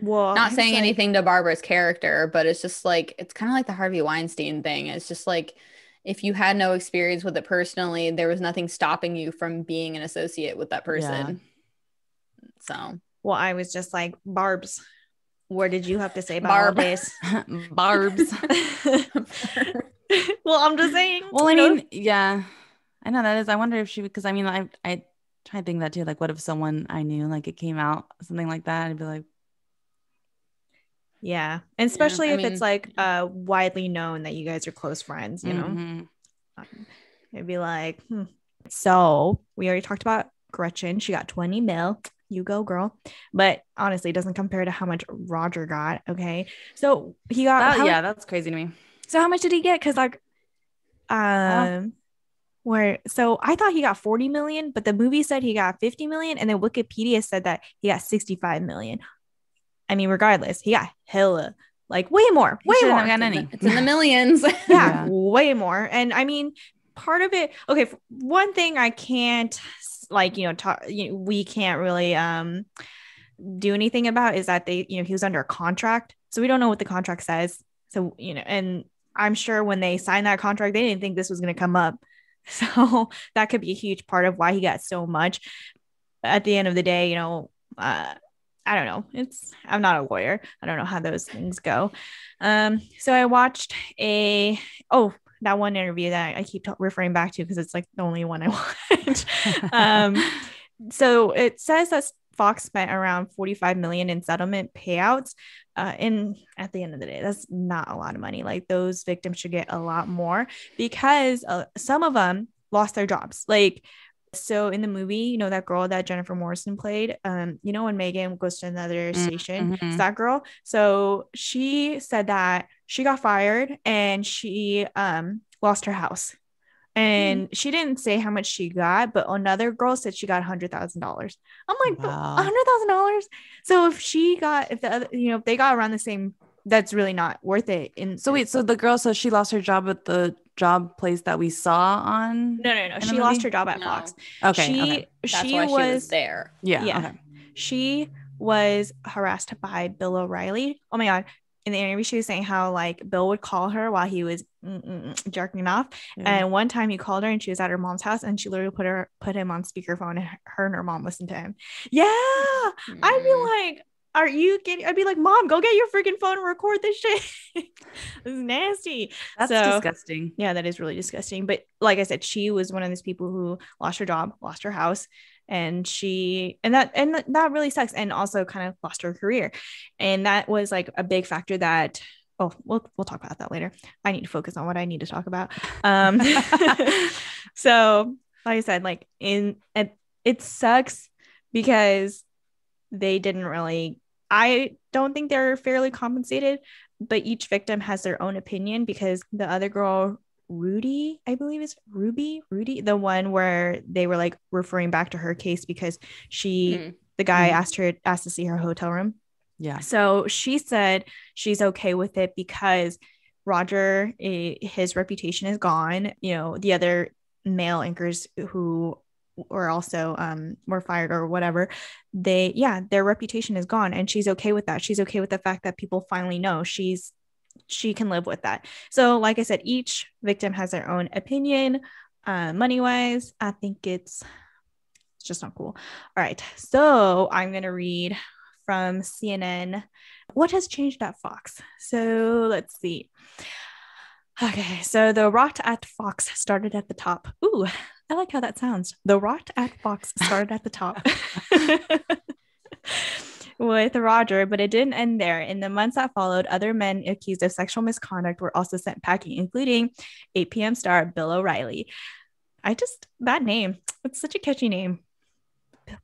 Well, Not saying like- anything to Barbara's character, but it's just like it's kind of like the Harvey Weinstein thing. It's just like if you had no experience with it personally, there was nothing stopping you from being an associate with that person. So Well, I was just like, Barb's, what did you have to say about all Barb. this? Barbs. well, I'm just saying. well, I know, mean, yeah. I know that is. I wonder if she because I mean I I try to think that too. Like what if someone I knew like it came out, something like that, I'd be like, yeah. And especially I if it's like uh widely known that you guys are close friends, you know. mhm. It'd be like, hmm. so we already talked about Gretchen. She got 20 mil. You go, girl. But honestly, it doesn't compare to how much Roger got. Okay. So he got, That- how- yeah, that's crazy to me. So how much did he get? Because like, um, where so I thought he got 40 million, but the movie said he got 50 million, and then Wikipedia said that he got 65 million. I mean, regardless, he got hella like way more, way more. have gotten It's in any. the- It's in the millions. yeah, Yeah. way more. And I mean, part of it, okay, one thing I can't like, you know, talk, you know, we can't really um do anything about is that they, you know, he was under a contract. So we don't know what the contract says. So, you know, and I'm sure when they signed that contract, they didn't think this was going to come up. So that could be a huge part of why he got so much. At the end of the day, you know, uh, I don't know. It's I'm not a lawyer. I don't know how those things go. Um, so I watched a oh that one interview that I keep t- referring back to because it's like the only one I watch. um, so it says that Fox spent around 45 million in settlement payouts. Uh, and at the end of the day, that's not a lot of money. Like those victims should get a lot more because uh, some of them lost their jobs. Like so in the movie, you know, that girl that Jennifer Morrison played, um, you know, when Megyn goes to another Mm, station, it's mhm. that girl. So she said that she got fired and she um lost her house. And she didn't say how much she got, but another girl said she got a hundred thousand dollars. I'm like, a Wow. hundred thousand dollars. So if she got, if the other, you know, if they got around the same, that's really not worth it. And So wait, so the girl, so she lost her job at the job place that we saw on. no, no, no. the She lost her job at No. Fox. Okay. she okay. That's she why was, she was there. Yeah. yeah. Okay. she was harassed by Bill O'Reilly. Oh my god. In the interview, she was saying how like Bill would call her while he was mm, mm, mm, jerking off, Yeah. and one time he called her and she was at her mom's house, and she literally put her put him on speakerphone, and her and her mom listened to him. Yeah, I'd Mm. be like, "Are you getting?" I'd be like, "Mom, go get your freaking phone and record this shit." this is nasty. That's so- disgusting. Yeah, that is really disgusting. But like I said, she was one of those people who lost her job, lost her house, and she and that and that- that really sucks. And also kind of lost her career. And that was like a big factor that oh, we'll we'll talk about that later. I need to focus on what I need to talk about. Um so like I said, like in it, it sucks because they didn't really I don't think they're fairly compensated, but each victim has their own opinion because the other girl Rudy, I believe is Ruby, Rudy, the one where they were like referring back to her case because she Mm. the guy Mhm. asked her asked to see her hotel room. Yeah. So she said she's okay with it because Roger, eh, his reputation is gone. You know, the other male anchors who were also um were fired or whatever, they yeah, their reputation is gone, and she's okay with that. She's okay with the fact that people finally know she's she can live with that. So, like I said, each victim has their own opinion. Uh, money wise, I think it's it's just not cool. All right, so I'm gonna read from CNN. What has changed at Fox? So let's see. Okay, so the rot at Fox started at the top. Ooh, I like how that sounds. The rot at Fox started at the top with Roger, but it didn't end there. In the months that followed, other men accused of sexual misconduct were also sent packing, including 8 p.m. star Bill O'Reilly. I just, that name, it's such a catchy name.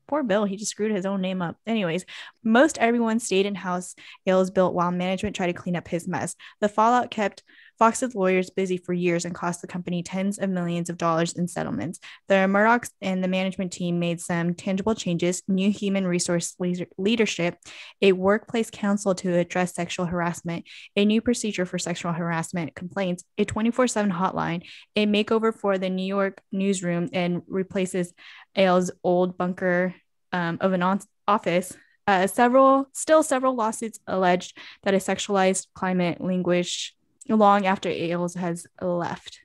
Poor Bill, he just screwed his own name up. Anyways, most everyone stayed in house Ailes built while management tried to clean up his mess. The fallout kept Fox's lawyers busy for years and cost the company tens of millions of dollars in settlements. The Murdochs and the management team made some tangible changes new human resource leader- leadership, a workplace council to address sexual harassment, a new procedure for sexual harassment complaints, a 24 7 hotline, a makeover for the New York newsroom, and replaces Ailes' old bunker um, of an on- office. Uh, several, still several lawsuits alleged that a sexualized climate languished long after Ailes has left.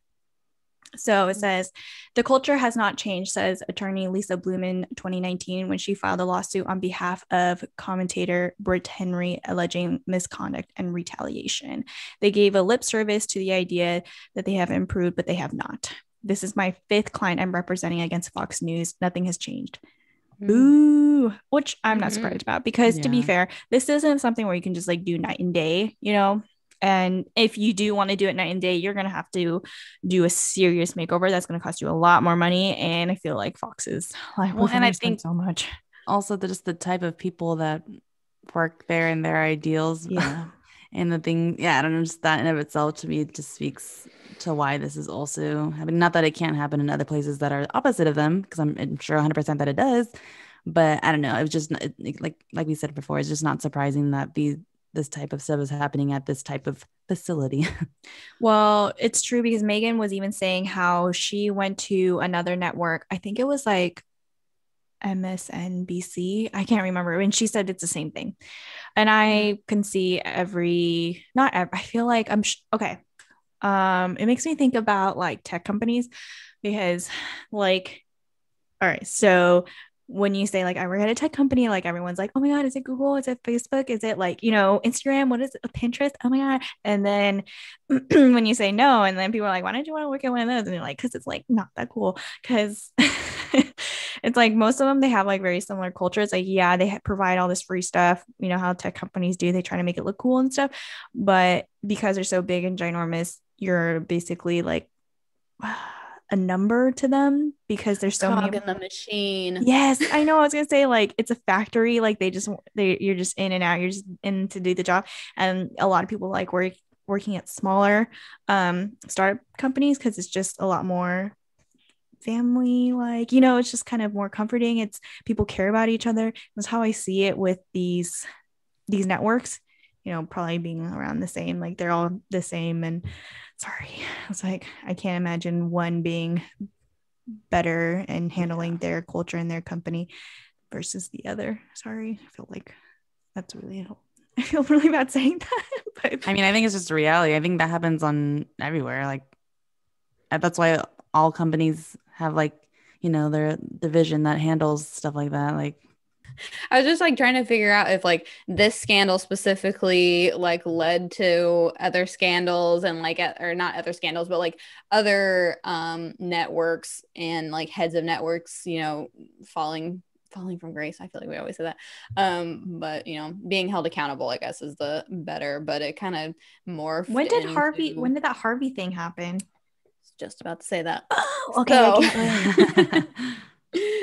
So it says the culture has not changed, says attorney Lisa Bloom in 2019 when she filed a lawsuit on behalf of commentator Britt McHenry alleging misconduct and retaliation. They gave a lip service to the idea that they have improved, but they have not. This is my fifth client I'm representing against Fox News. Nothing has changed. Mm. Boo, which I'm not Mhm. surprised about because to be fair, this isn't something where you can just like do night and day, you know. And if you do want to do it night and day, you're gonna have to do a serious makeover. That's gonna cost you a lot more money. And I feel like foxes. like, Well, and I think- so much. Also, the, just the type of people that work there and their ideals. Yeah. Uh, and the thing, yeah, I don't know, just that in of itself to me just speaks to why this is also happening. Not that it can't happen in other places that are opposite of them, because I'm, I'm sure 100% that it does. But I don't know. It was just it, like like we said before, it's just not surprising that these this type of stuff is happening at this type of facility. well, it's true because Megyn was even saying how she went to another network. I think it was like MSNBC. I can't remember. And she said it's the same thing. And I mm-hmm. can see every, not every, I feel like I'm, sh- okay. Um, it makes me think about like tech companies because like, all right, so when you say like I work at a tech company, like everyone's like, oh my god, is it Google? Is it Facebook? Is it like you know Instagram? What is it? Pinterest? Oh my god! And then when you say no, and then people are like, why don't you want to work at one of those? And you're like, because it's like not that cool. Because it's like most of them they have like very similar cultures. Like yeah, they provide all this free stuff. You know how tech companies do. They try to make it look cool and stuff. But because they're so big and ginormous, you're basically like a number to them because there's so Cog many in the machine. Yes, I know. I was gonna say like it's a factory. Like they just they you're just in and out. You're just in to do the job, and a lot of people like work working at smaller um startup companies because it's just a lot more family like you know it's just kind of more comforting it's people care about each other that's how i see it with these these networks you know probably being around the same like they're all the same and sorry. I was like, I can't imagine one being better and handling their culture and their company versus the other. Sorry. I feel like that's really I feel really bad saying that. But I mean, I think it's just a reality. I think that happens on everywhere. Like uh, that's why all companies have like, you know, their division that handles stuff like that. Like I was just like trying to figure out if like this scandal specifically like led to other scandals and like or not other scandals but like other um networks and like heads of networks, you know, falling falling from grace. I feel like we always say that. Um, but you know, being held accountable, I guess, is the better. But it kind of morphed. When did into... Harvey? When did that Harvey thing happen? Just about to say that. Oh, okay. So,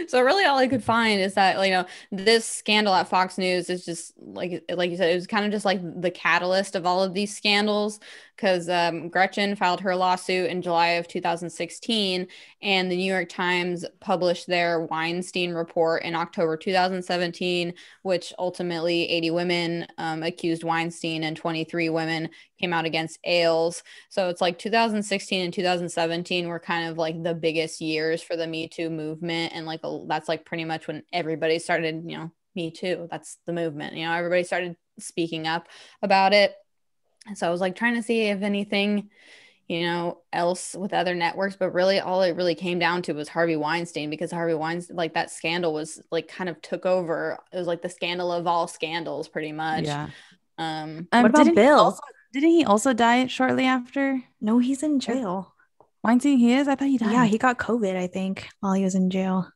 so really all i could find is that you know this scandal at fox news is just like like you said it was kind of just like the catalyst of all of these scandals because um, Gretchen filed her lawsuit in July of 2016, and the New York Times published their Weinstein report in October 2017, which ultimately 80 women um, accused Weinstein and 23 women came out against Ailes. So it's like 2016 and 2017 were kind of like the biggest years for the Me Too movement, and like that's like pretty much when everybody started, you know, Me Too. That's the movement. You know, everybody started speaking up about it and so I was like trying to see if anything, you know, else with other networks, but really all it really came down to was Harvey Weinstein because Harvey Weinstein, like that scandal was like kind of took over. It was like the scandal of all scandals, pretty much. Yeah. Um, um what about didn't Bill? He also, didn't he also die shortly after? No, he's in jail. Weinstein, he is. I thought he died. Yeah, he got COVID. I think while he was in jail,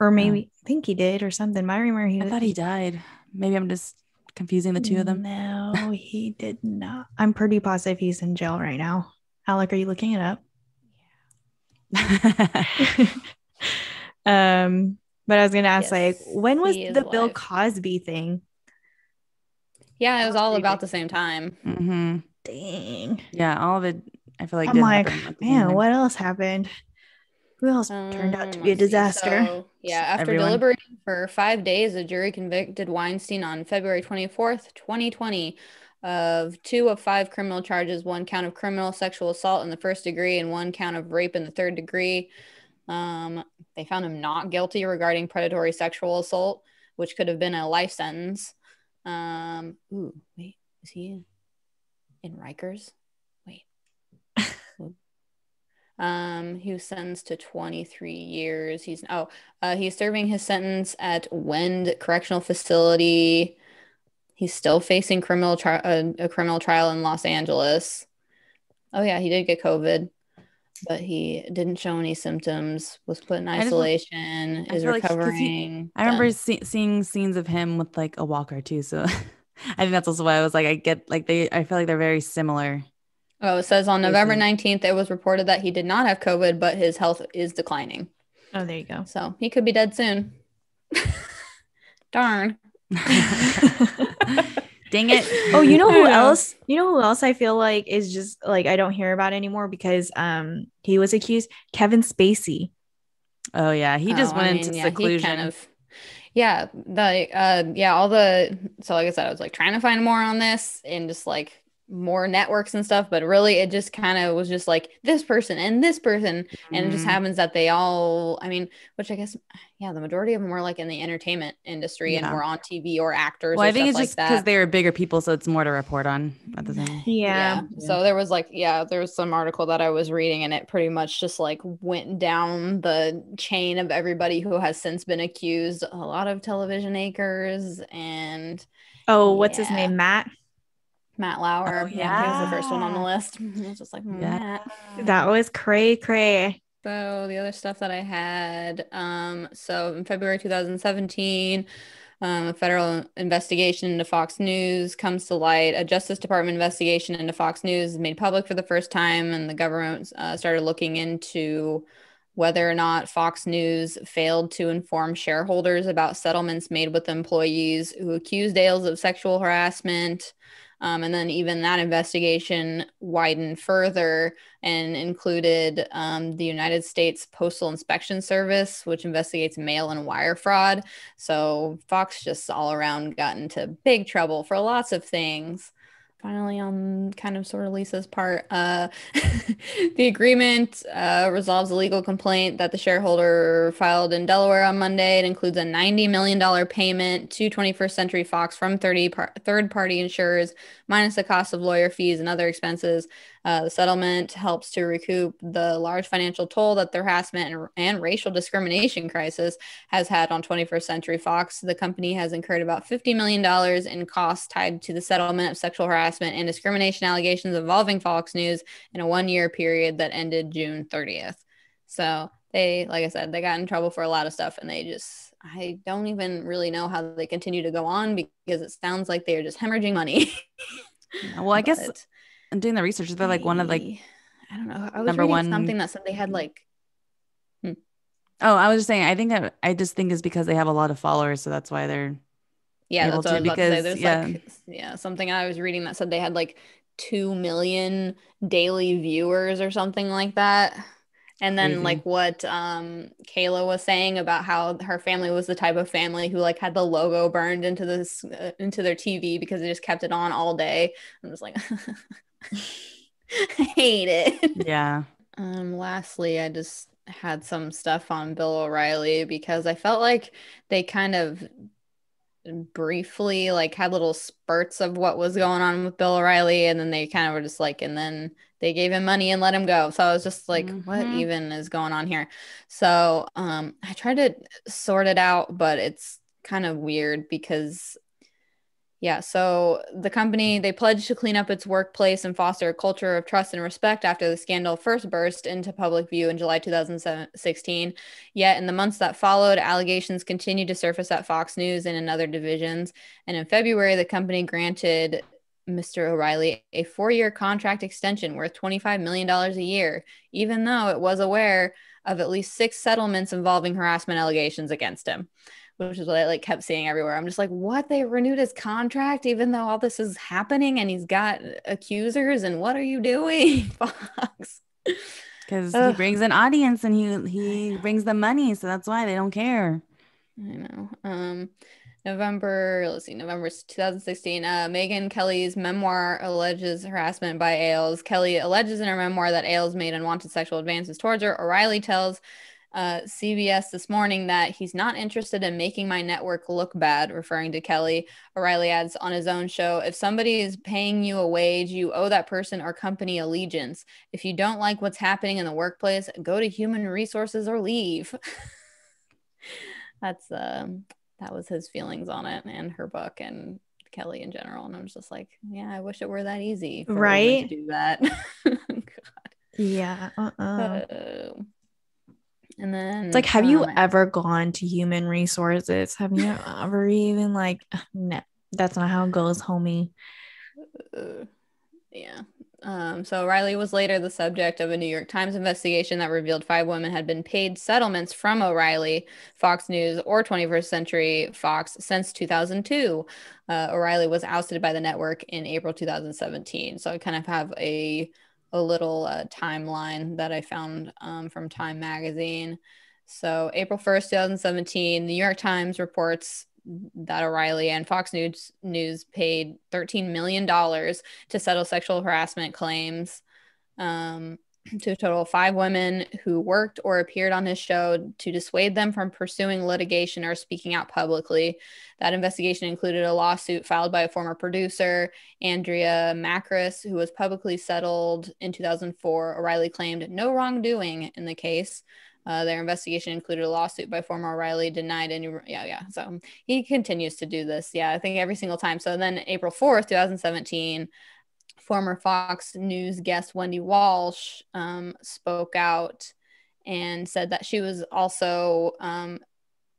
or maybe oh. I think he did or something. I remember he. I thought he died. Maybe I'm just confusing the two of them? No, he did not. I'm pretty positive he's in jail right now. Alec, are you looking it up? Yeah. um, but I was gonna ask, yes, like, when was the alive. Bill Cosby thing? Yeah, it was all about the same time. Mm-hmm. Dang. Yeah, all of it. I feel like I'm like, man, what else happened? Who else um, turned out to be a um, disaster? So, yeah, after Everyone. deliberating for five days, a jury convicted Weinstein on February 24th, 2020, of two of five criminal charges one count of criminal sexual assault in the first degree and one count of rape in the third degree. Um, they found him not guilty regarding predatory sexual assault, which could have been a life sentence. Um, ooh, wait, is he in, in Rikers? Wait. um, he was sentenced to 23 years. He's oh, uh, he's serving his sentence at Wende Correctional Facility. He's still facing criminal tri- uh, a criminal trial in Los Angeles. Oh yeah, he did get COVID, but he didn't show any symptoms. Was put in isolation. Is recovering. Like he, I remember see- seeing scenes of him with like a walker too. So I think that's also why I was like, I get like they. I feel like they're very similar Oh, it says on November 19th, it was reported that he did not have COVID, but his health is declining. Oh, there you go. So he could be dead soon. Darn. Dang it. Oh, you know who Yeah. else? You know who else I feel like is just like I don't hear about anymore because um he was accused Kevin Spacey. Oh yeah, he just Oh, went I mean, into yeah, seclusion. kind of- yeah, the uh, yeah, all the so like I said, I was like trying to find more on this and just like more networks and stuff, but really it just kind of was just like this person and this person, and it just Mhm. happens that they all, I mean, which I guess, yeah, the majority of them were like in the entertainment industry and were on TV or actors. Well, or I think stuff it's like just because that. they were bigger people, so it's more to report on at the time. Yeah. So there was like, yeah, there was some article that I was reading, and it pretty much just like went down the chain of everybody who has since been accused. A lot of television acres and Oh, what's his name? Matt. Matt Lauer. Oh, yeah, he was the first one on the list. I was just like, Yeah. Matt. That was cray cray. So the other stuff that I had, um, so in February 2017, um, a federal investigation into Fox News comes to light. A Justice Department investigation into Fox News is made public for the first time, and the government uh, started looking into whether or not Fox News failed to inform shareholders about settlements made with employees who accused Ailes of sexual harassment. Um, and then even that investigation widened further and included um, the United States Postal Inspection Service, which investigates mail and wire fraud. So Fox just all around got into big trouble for lots of things. Finally, on kind of sort of Lisa's part, uh, the agreement uh, resolves a legal complaint that the shareholder filed in Delaware on Monday. It includes a $90 million payment to 21st Century Fox from 30 par- third party insurers, minus the cost of lawyer fees and other expenses. Uh, the settlement helps to recoup the large financial toll that the harassment and, and racial discrimination crisis has had on 21st Century Fox. The company has incurred about $50 million in costs tied to the settlement of sexual harassment and discrimination allegations involving Fox News in a one year period that ended June 30th. So they, like I said, they got in trouble for a lot of stuff and they just, I don't even really know how they continue to go on because it sounds like they're just hemorrhaging money. Well, I guess But I'm doing the research. They're like one of like I don't know. I was number reading one- something that said they had like oh, I was just saying. I think I, I just think it's because they have a lot of followers, so that's why they're Yeah, that's what I was about to say. because, There's yeah. like yeah, something I was reading that said they had like two million daily viewers or something like that. And then Crazy. like what um Kayla was saying about how her family was the type of family who like had the logo burned into this uh, into their TV because they just kept it on all day. I'm just like I hate it. yeah. Um, lastly, I just had some stuff on Bill O'Reilly because I felt like they kind of briefly like had little spurts of what was going on with Bill O'Reilly, and then they kind of were just like, and then they gave him money and let him go. So I was just like, what Mhm. even is going on here? So um, I tried to sort it out, but it's kind of weird because yeah, so the company they pledged to clean up its workplace and foster a culture of trust and respect after the scandal first burst into public view in July 2016. Yet in the months that followed, allegations continued to surface at Fox News and in other divisions. And in February, the company granted Mr. O'Reilly a four-year contract extension worth $25 million a year, even though it was aware of at least six settlements involving harassment allegations against him which is what I like kept seeing everywhere. I'm just like, what? They renewed his contract even though all this is happening and he's got accusers and what are you doing, Fox? Because he brings an audience and he he brings the money, so that's why they don't care. I know. Um November, let's see, November 2016. Uh, Megyn Kelly's memoir alleges harassment by Ailes. Kelly alleges in her memoir that Ailes made unwanted sexual advances towards her. O'Reilly tells uh, CBS this morning that he's not interested in making my network look bad, referring to Kelly. O'Reilly adds on his own show if somebody is paying you a wage, you owe that person or company allegiance. If you don't like what's happening in the workplace, go to human resources or leave. That's um that was his feelings on it and her book and Kelly in general. And I'm just like, yeah, I wish it were that easy, for Right? To do that. Yeah. Uh-uh. Uh, and then It's like, have you um, ever gone to human resources? Have you ever even like, no, that's not how it goes, homie. uh, yeah. Um, so O'Reilly was later the subject of a New York Times investigation that revealed five women had been paid settlements from O'Reilly, Fox News, or 21st Century Fox since 2002. Uh, O'Reilly was ousted by the network in April 2017. So I kind of have a a little uh, timeline that I found um, from Time Magazine. So April 1st, 2017, the New York Times reports that O'Reilly and Fox News News paid $13 million to settle sexual harassment claims um, to a total of five women who worked or appeared on his show to dissuade them from pursuing litigation or speaking out publicly. That investigation included a lawsuit filed by a former producer, Andrea Macris, who was publicly settled in 2004. O'Reilly claimed no wrongdoing in the case. Uh, their investigation included a lawsuit by former O'Reilly, denied any. Yeah, yeah. So he continues to do this. Yeah, I think every single time. So then April 4th, 2017, former Fox News guest Wendy Walsh um, spoke out and said that she was also um,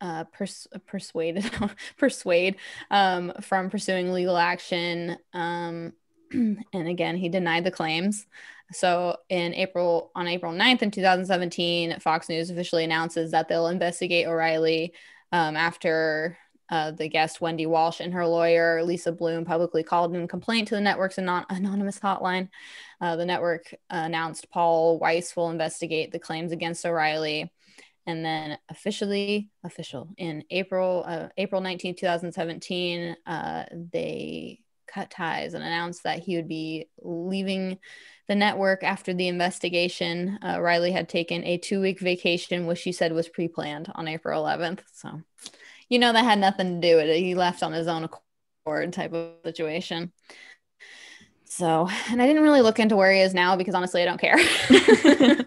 uh, pers- persuaded persuade um, from pursuing legal action. Um, and again, he denied the claims. So in April, on April 9th in 2017, Fox News officially announces that they'll investigate O'Reilly um, after uh, the guest Wendy Walsh and her lawyer Lisa Bloom publicly called in complaint to the network's anon- anonymous hotline. Uh, the network announced Paul Weiss will investigate the claims against O'Reilly. And then officially, official in April, uh, April 19, 2017, uh, they cut ties and announced that he would be leaving the network after the investigation. Uh, Riley had taken a two week vacation, which she said was pre planned on April 11th. So, you know, that had nothing to do with it. He left on his own accord type of situation. So, and I didn't really look into where he is now because honestly, I don't care.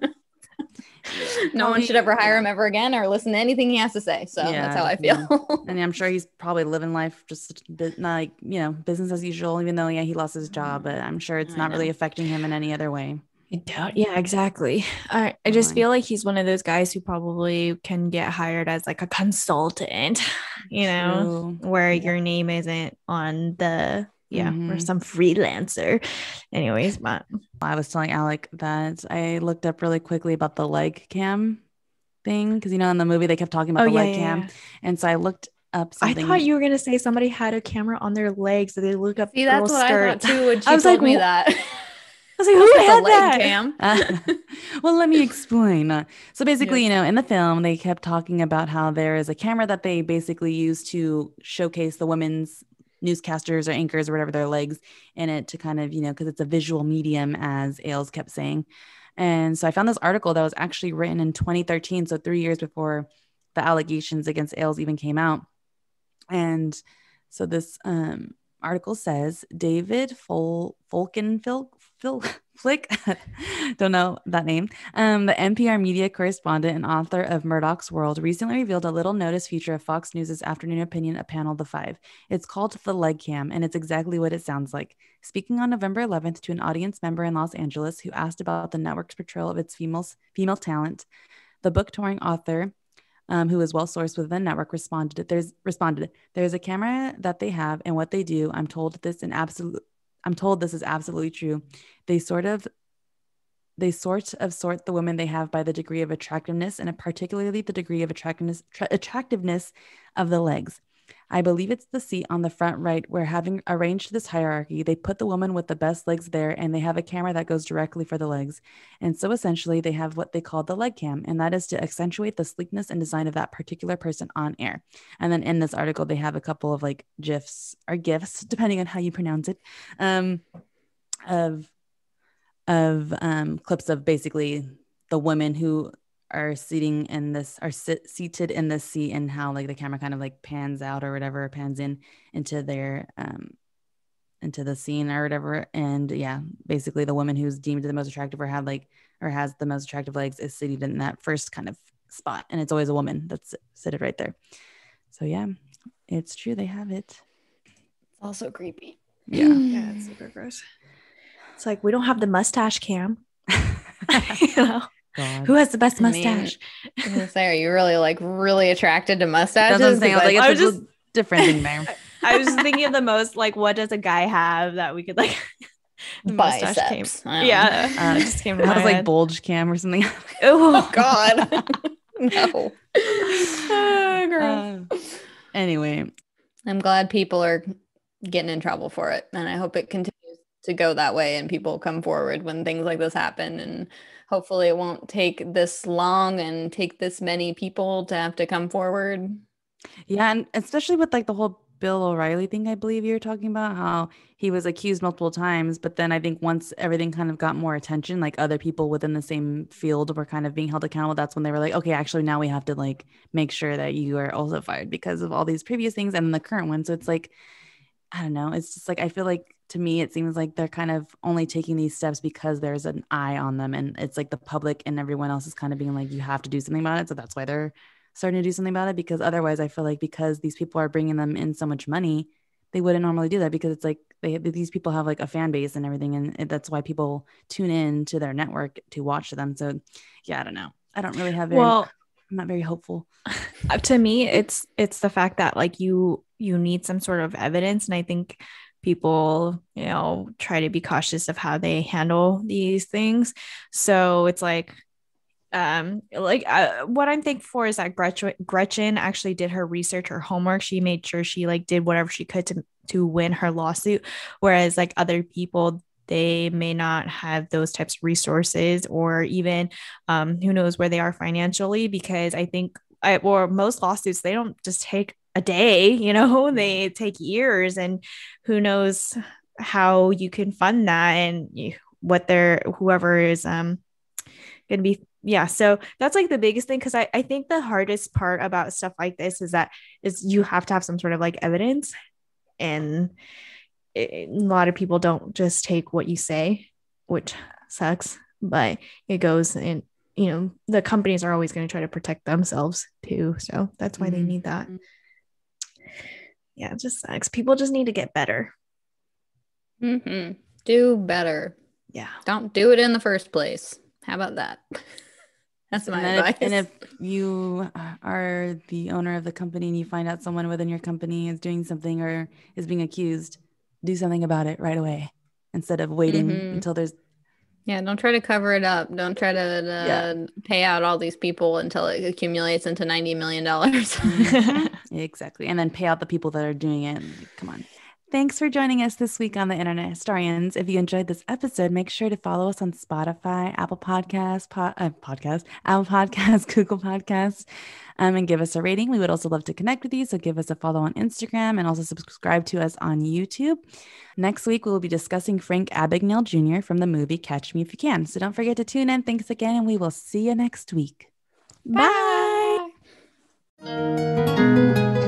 no one should ever hire him ever again or listen to anything he has to say. So yeah, that's how I feel. Yeah. and I'm sure he's probably living life just like, you know, business as usual, even though, yeah, he lost his job, mm-hmm. but I'm sure it's I not know. really affecting him in any other way. I doubt. Yeah, exactly. I, I just feel like he's one of those guys who probably can get hired as like a consultant, you know, True. where yeah. your name isn't on the yeah, mm-hmm. or some freelancer. Anyways, but I was telling Alec that I looked up really quickly about the leg cam thing because you know in the movie they kept talking about oh, the yeah, leg yeah, cam, yeah. and so I looked up something. I thought you were gonna say somebody had a camera on their legs, so they look up. See, that's what skirts. I thought too. When she I was told like, me that. I was like, who had that? Cam? Uh, well, let me explain. Uh, so basically, yes. you know, in the film, they kept talking about how there is a camera that they basically use to showcase the women's newscasters or anchors or whatever their legs in it to kind of, you know, because it's a visual medium, as Ailes kept saying. And so I found this article that was actually written in 2013, so three years before the allegations against Ailes even came out. And so this um, article says David Fol- Folkenfil Phil Flick, don't know that name. Um, the NPR media correspondent and author of Murdoch's World recently revealed a little notice feature of Fox News' afternoon opinion a panel The Five. It's called The Leg Cam, and it's exactly what it sounds like. Speaking on November 11th to an audience member in Los Angeles who asked about the network's portrayal of its female, female talent, the book touring author um, who is well sourced within the network, responded. There's responded. There's a camera that they have, and what they do. I'm told this an absolute I'm told this is absolutely true. They sort of they sort of sort the women they have by the degree of attractiveness and particularly the degree of attractiveness tra- attractiveness of the legs. I believe it's the seat on the front right where, having arranged this hierarchy, they put the woman with the best legs there and they have a camera that goes directly for the legs. And so essentially, they have what they call the leg cam, and that is to accentuate the sleekness and design of that particular person on air. And then in this article, they have a couple of like GIFs or GIFs, depending on how you pronounce it, um, of of um, clips of basically the women who are sitting in this are sit, seated in this seat and how like the camera kind of like pans out or whatever pans in into their um into the scene or whatever. And yeah basically the woman who's deemed the most attractive or had like or has the most attractive legs is seated in that first kind of spot. And it's always a woman that's seated right there. So yeah it's true they have it. It's also creepy. Yeah yeah it's super gross. It's like we don't have the mustache cam. You know God. Who has the best mustache? I mean, say, are you really like really attracted to mustaches? That's what I'm Like, I was just different thing there. I was thinking of the most like, what does a guy have that we could like The mustache came. biceps. I Yeah, Uh, it just came to That my was like bulge cam or something. Oh. God. no. Gross. Uh, anyway, I'm glad people are getting in trouble for it. And I hope it continues to go that way and people come forward when things like this happen. And hopefully it won't take this long and take this many people to have to come forward. Yeah, and especially with like the whole Bill O'Reilly thing, I believe you're talking about how he was accused multiple times, but then I think once everything kind of got more attention, like other people within the same field were kind of being held accountable. That's when they were like, okay, actually now we have to like make sure that you are also fired because of all these previous things and the current one. So it's like, I don't know. It's just like I feel like to me it seems like they're kind of only taking these steps because there's an eye on them and it's like the public and everyone else is kind of being like you have to do something about it. So that's why they're starting to do something about it because otherwise I feel like because these people are bringing them in so much money, they wouldn't normally do that because it's like they these people have like a fan base and everything and it- that's why people tune in to their network to watch them. So yeah, I don't know. I don't really have very well, I'm not very hopeful. to me it's it's the fact that like you you need some sort of evidence and i think people you know try to be cautious of how they handle these things. So it's like um like uh, what i'm thankful for is that gretchen gretchen actually did her research her homework. She made sure she like did whatever she could to to win her lawsuit. Whereas like other people they may not have those types of resources or even um, who knows where they are financially because i think I, or most lawsuits they don't just take a day you know they take years and who knows how you can fund that and what they're whoever is um going to be yeah so that's like the biggest thing because I, I think the hardest part about stuff like this is that is you have to have some sort of like evidence and it, a lot of people don't just take what you say which sucks but it goes and you know the companies are always going to try to protect themselves too so that's why they Mhm. need that yeah it just sucks people just need to get better hmm Do better. yeah Don't do it in the first place. How about that? That's my and, then advice. if, and if you are the owner of the company and you find out someone within your company is doing something or is being accused, do something about it right away instead of waiting Mhm. until there's yeah, don't try to cover it up. Don't try to uh, Yeah. pay out all these people until it accumulates into ninety million dollars. exactly. And then pay out the people that are doing it. Come on. Thanks for joining us this week on the Internet Historians. If you enjoyed this episode, make sure to follow us on Spotify, Apple Podcasts, po- uh, podcast, Apple Podcasts, Google Podcasts, um, and give us a rating. We would also love to connect with you. So give us a follow on Instagram and also subscribe to us on YouTube. Next week, we will be discussing Frank Abagnale Jr. from the movie Catch Me If You Can. So don't forget to tune in. Thanks again, and we will see you next week. bye Bye.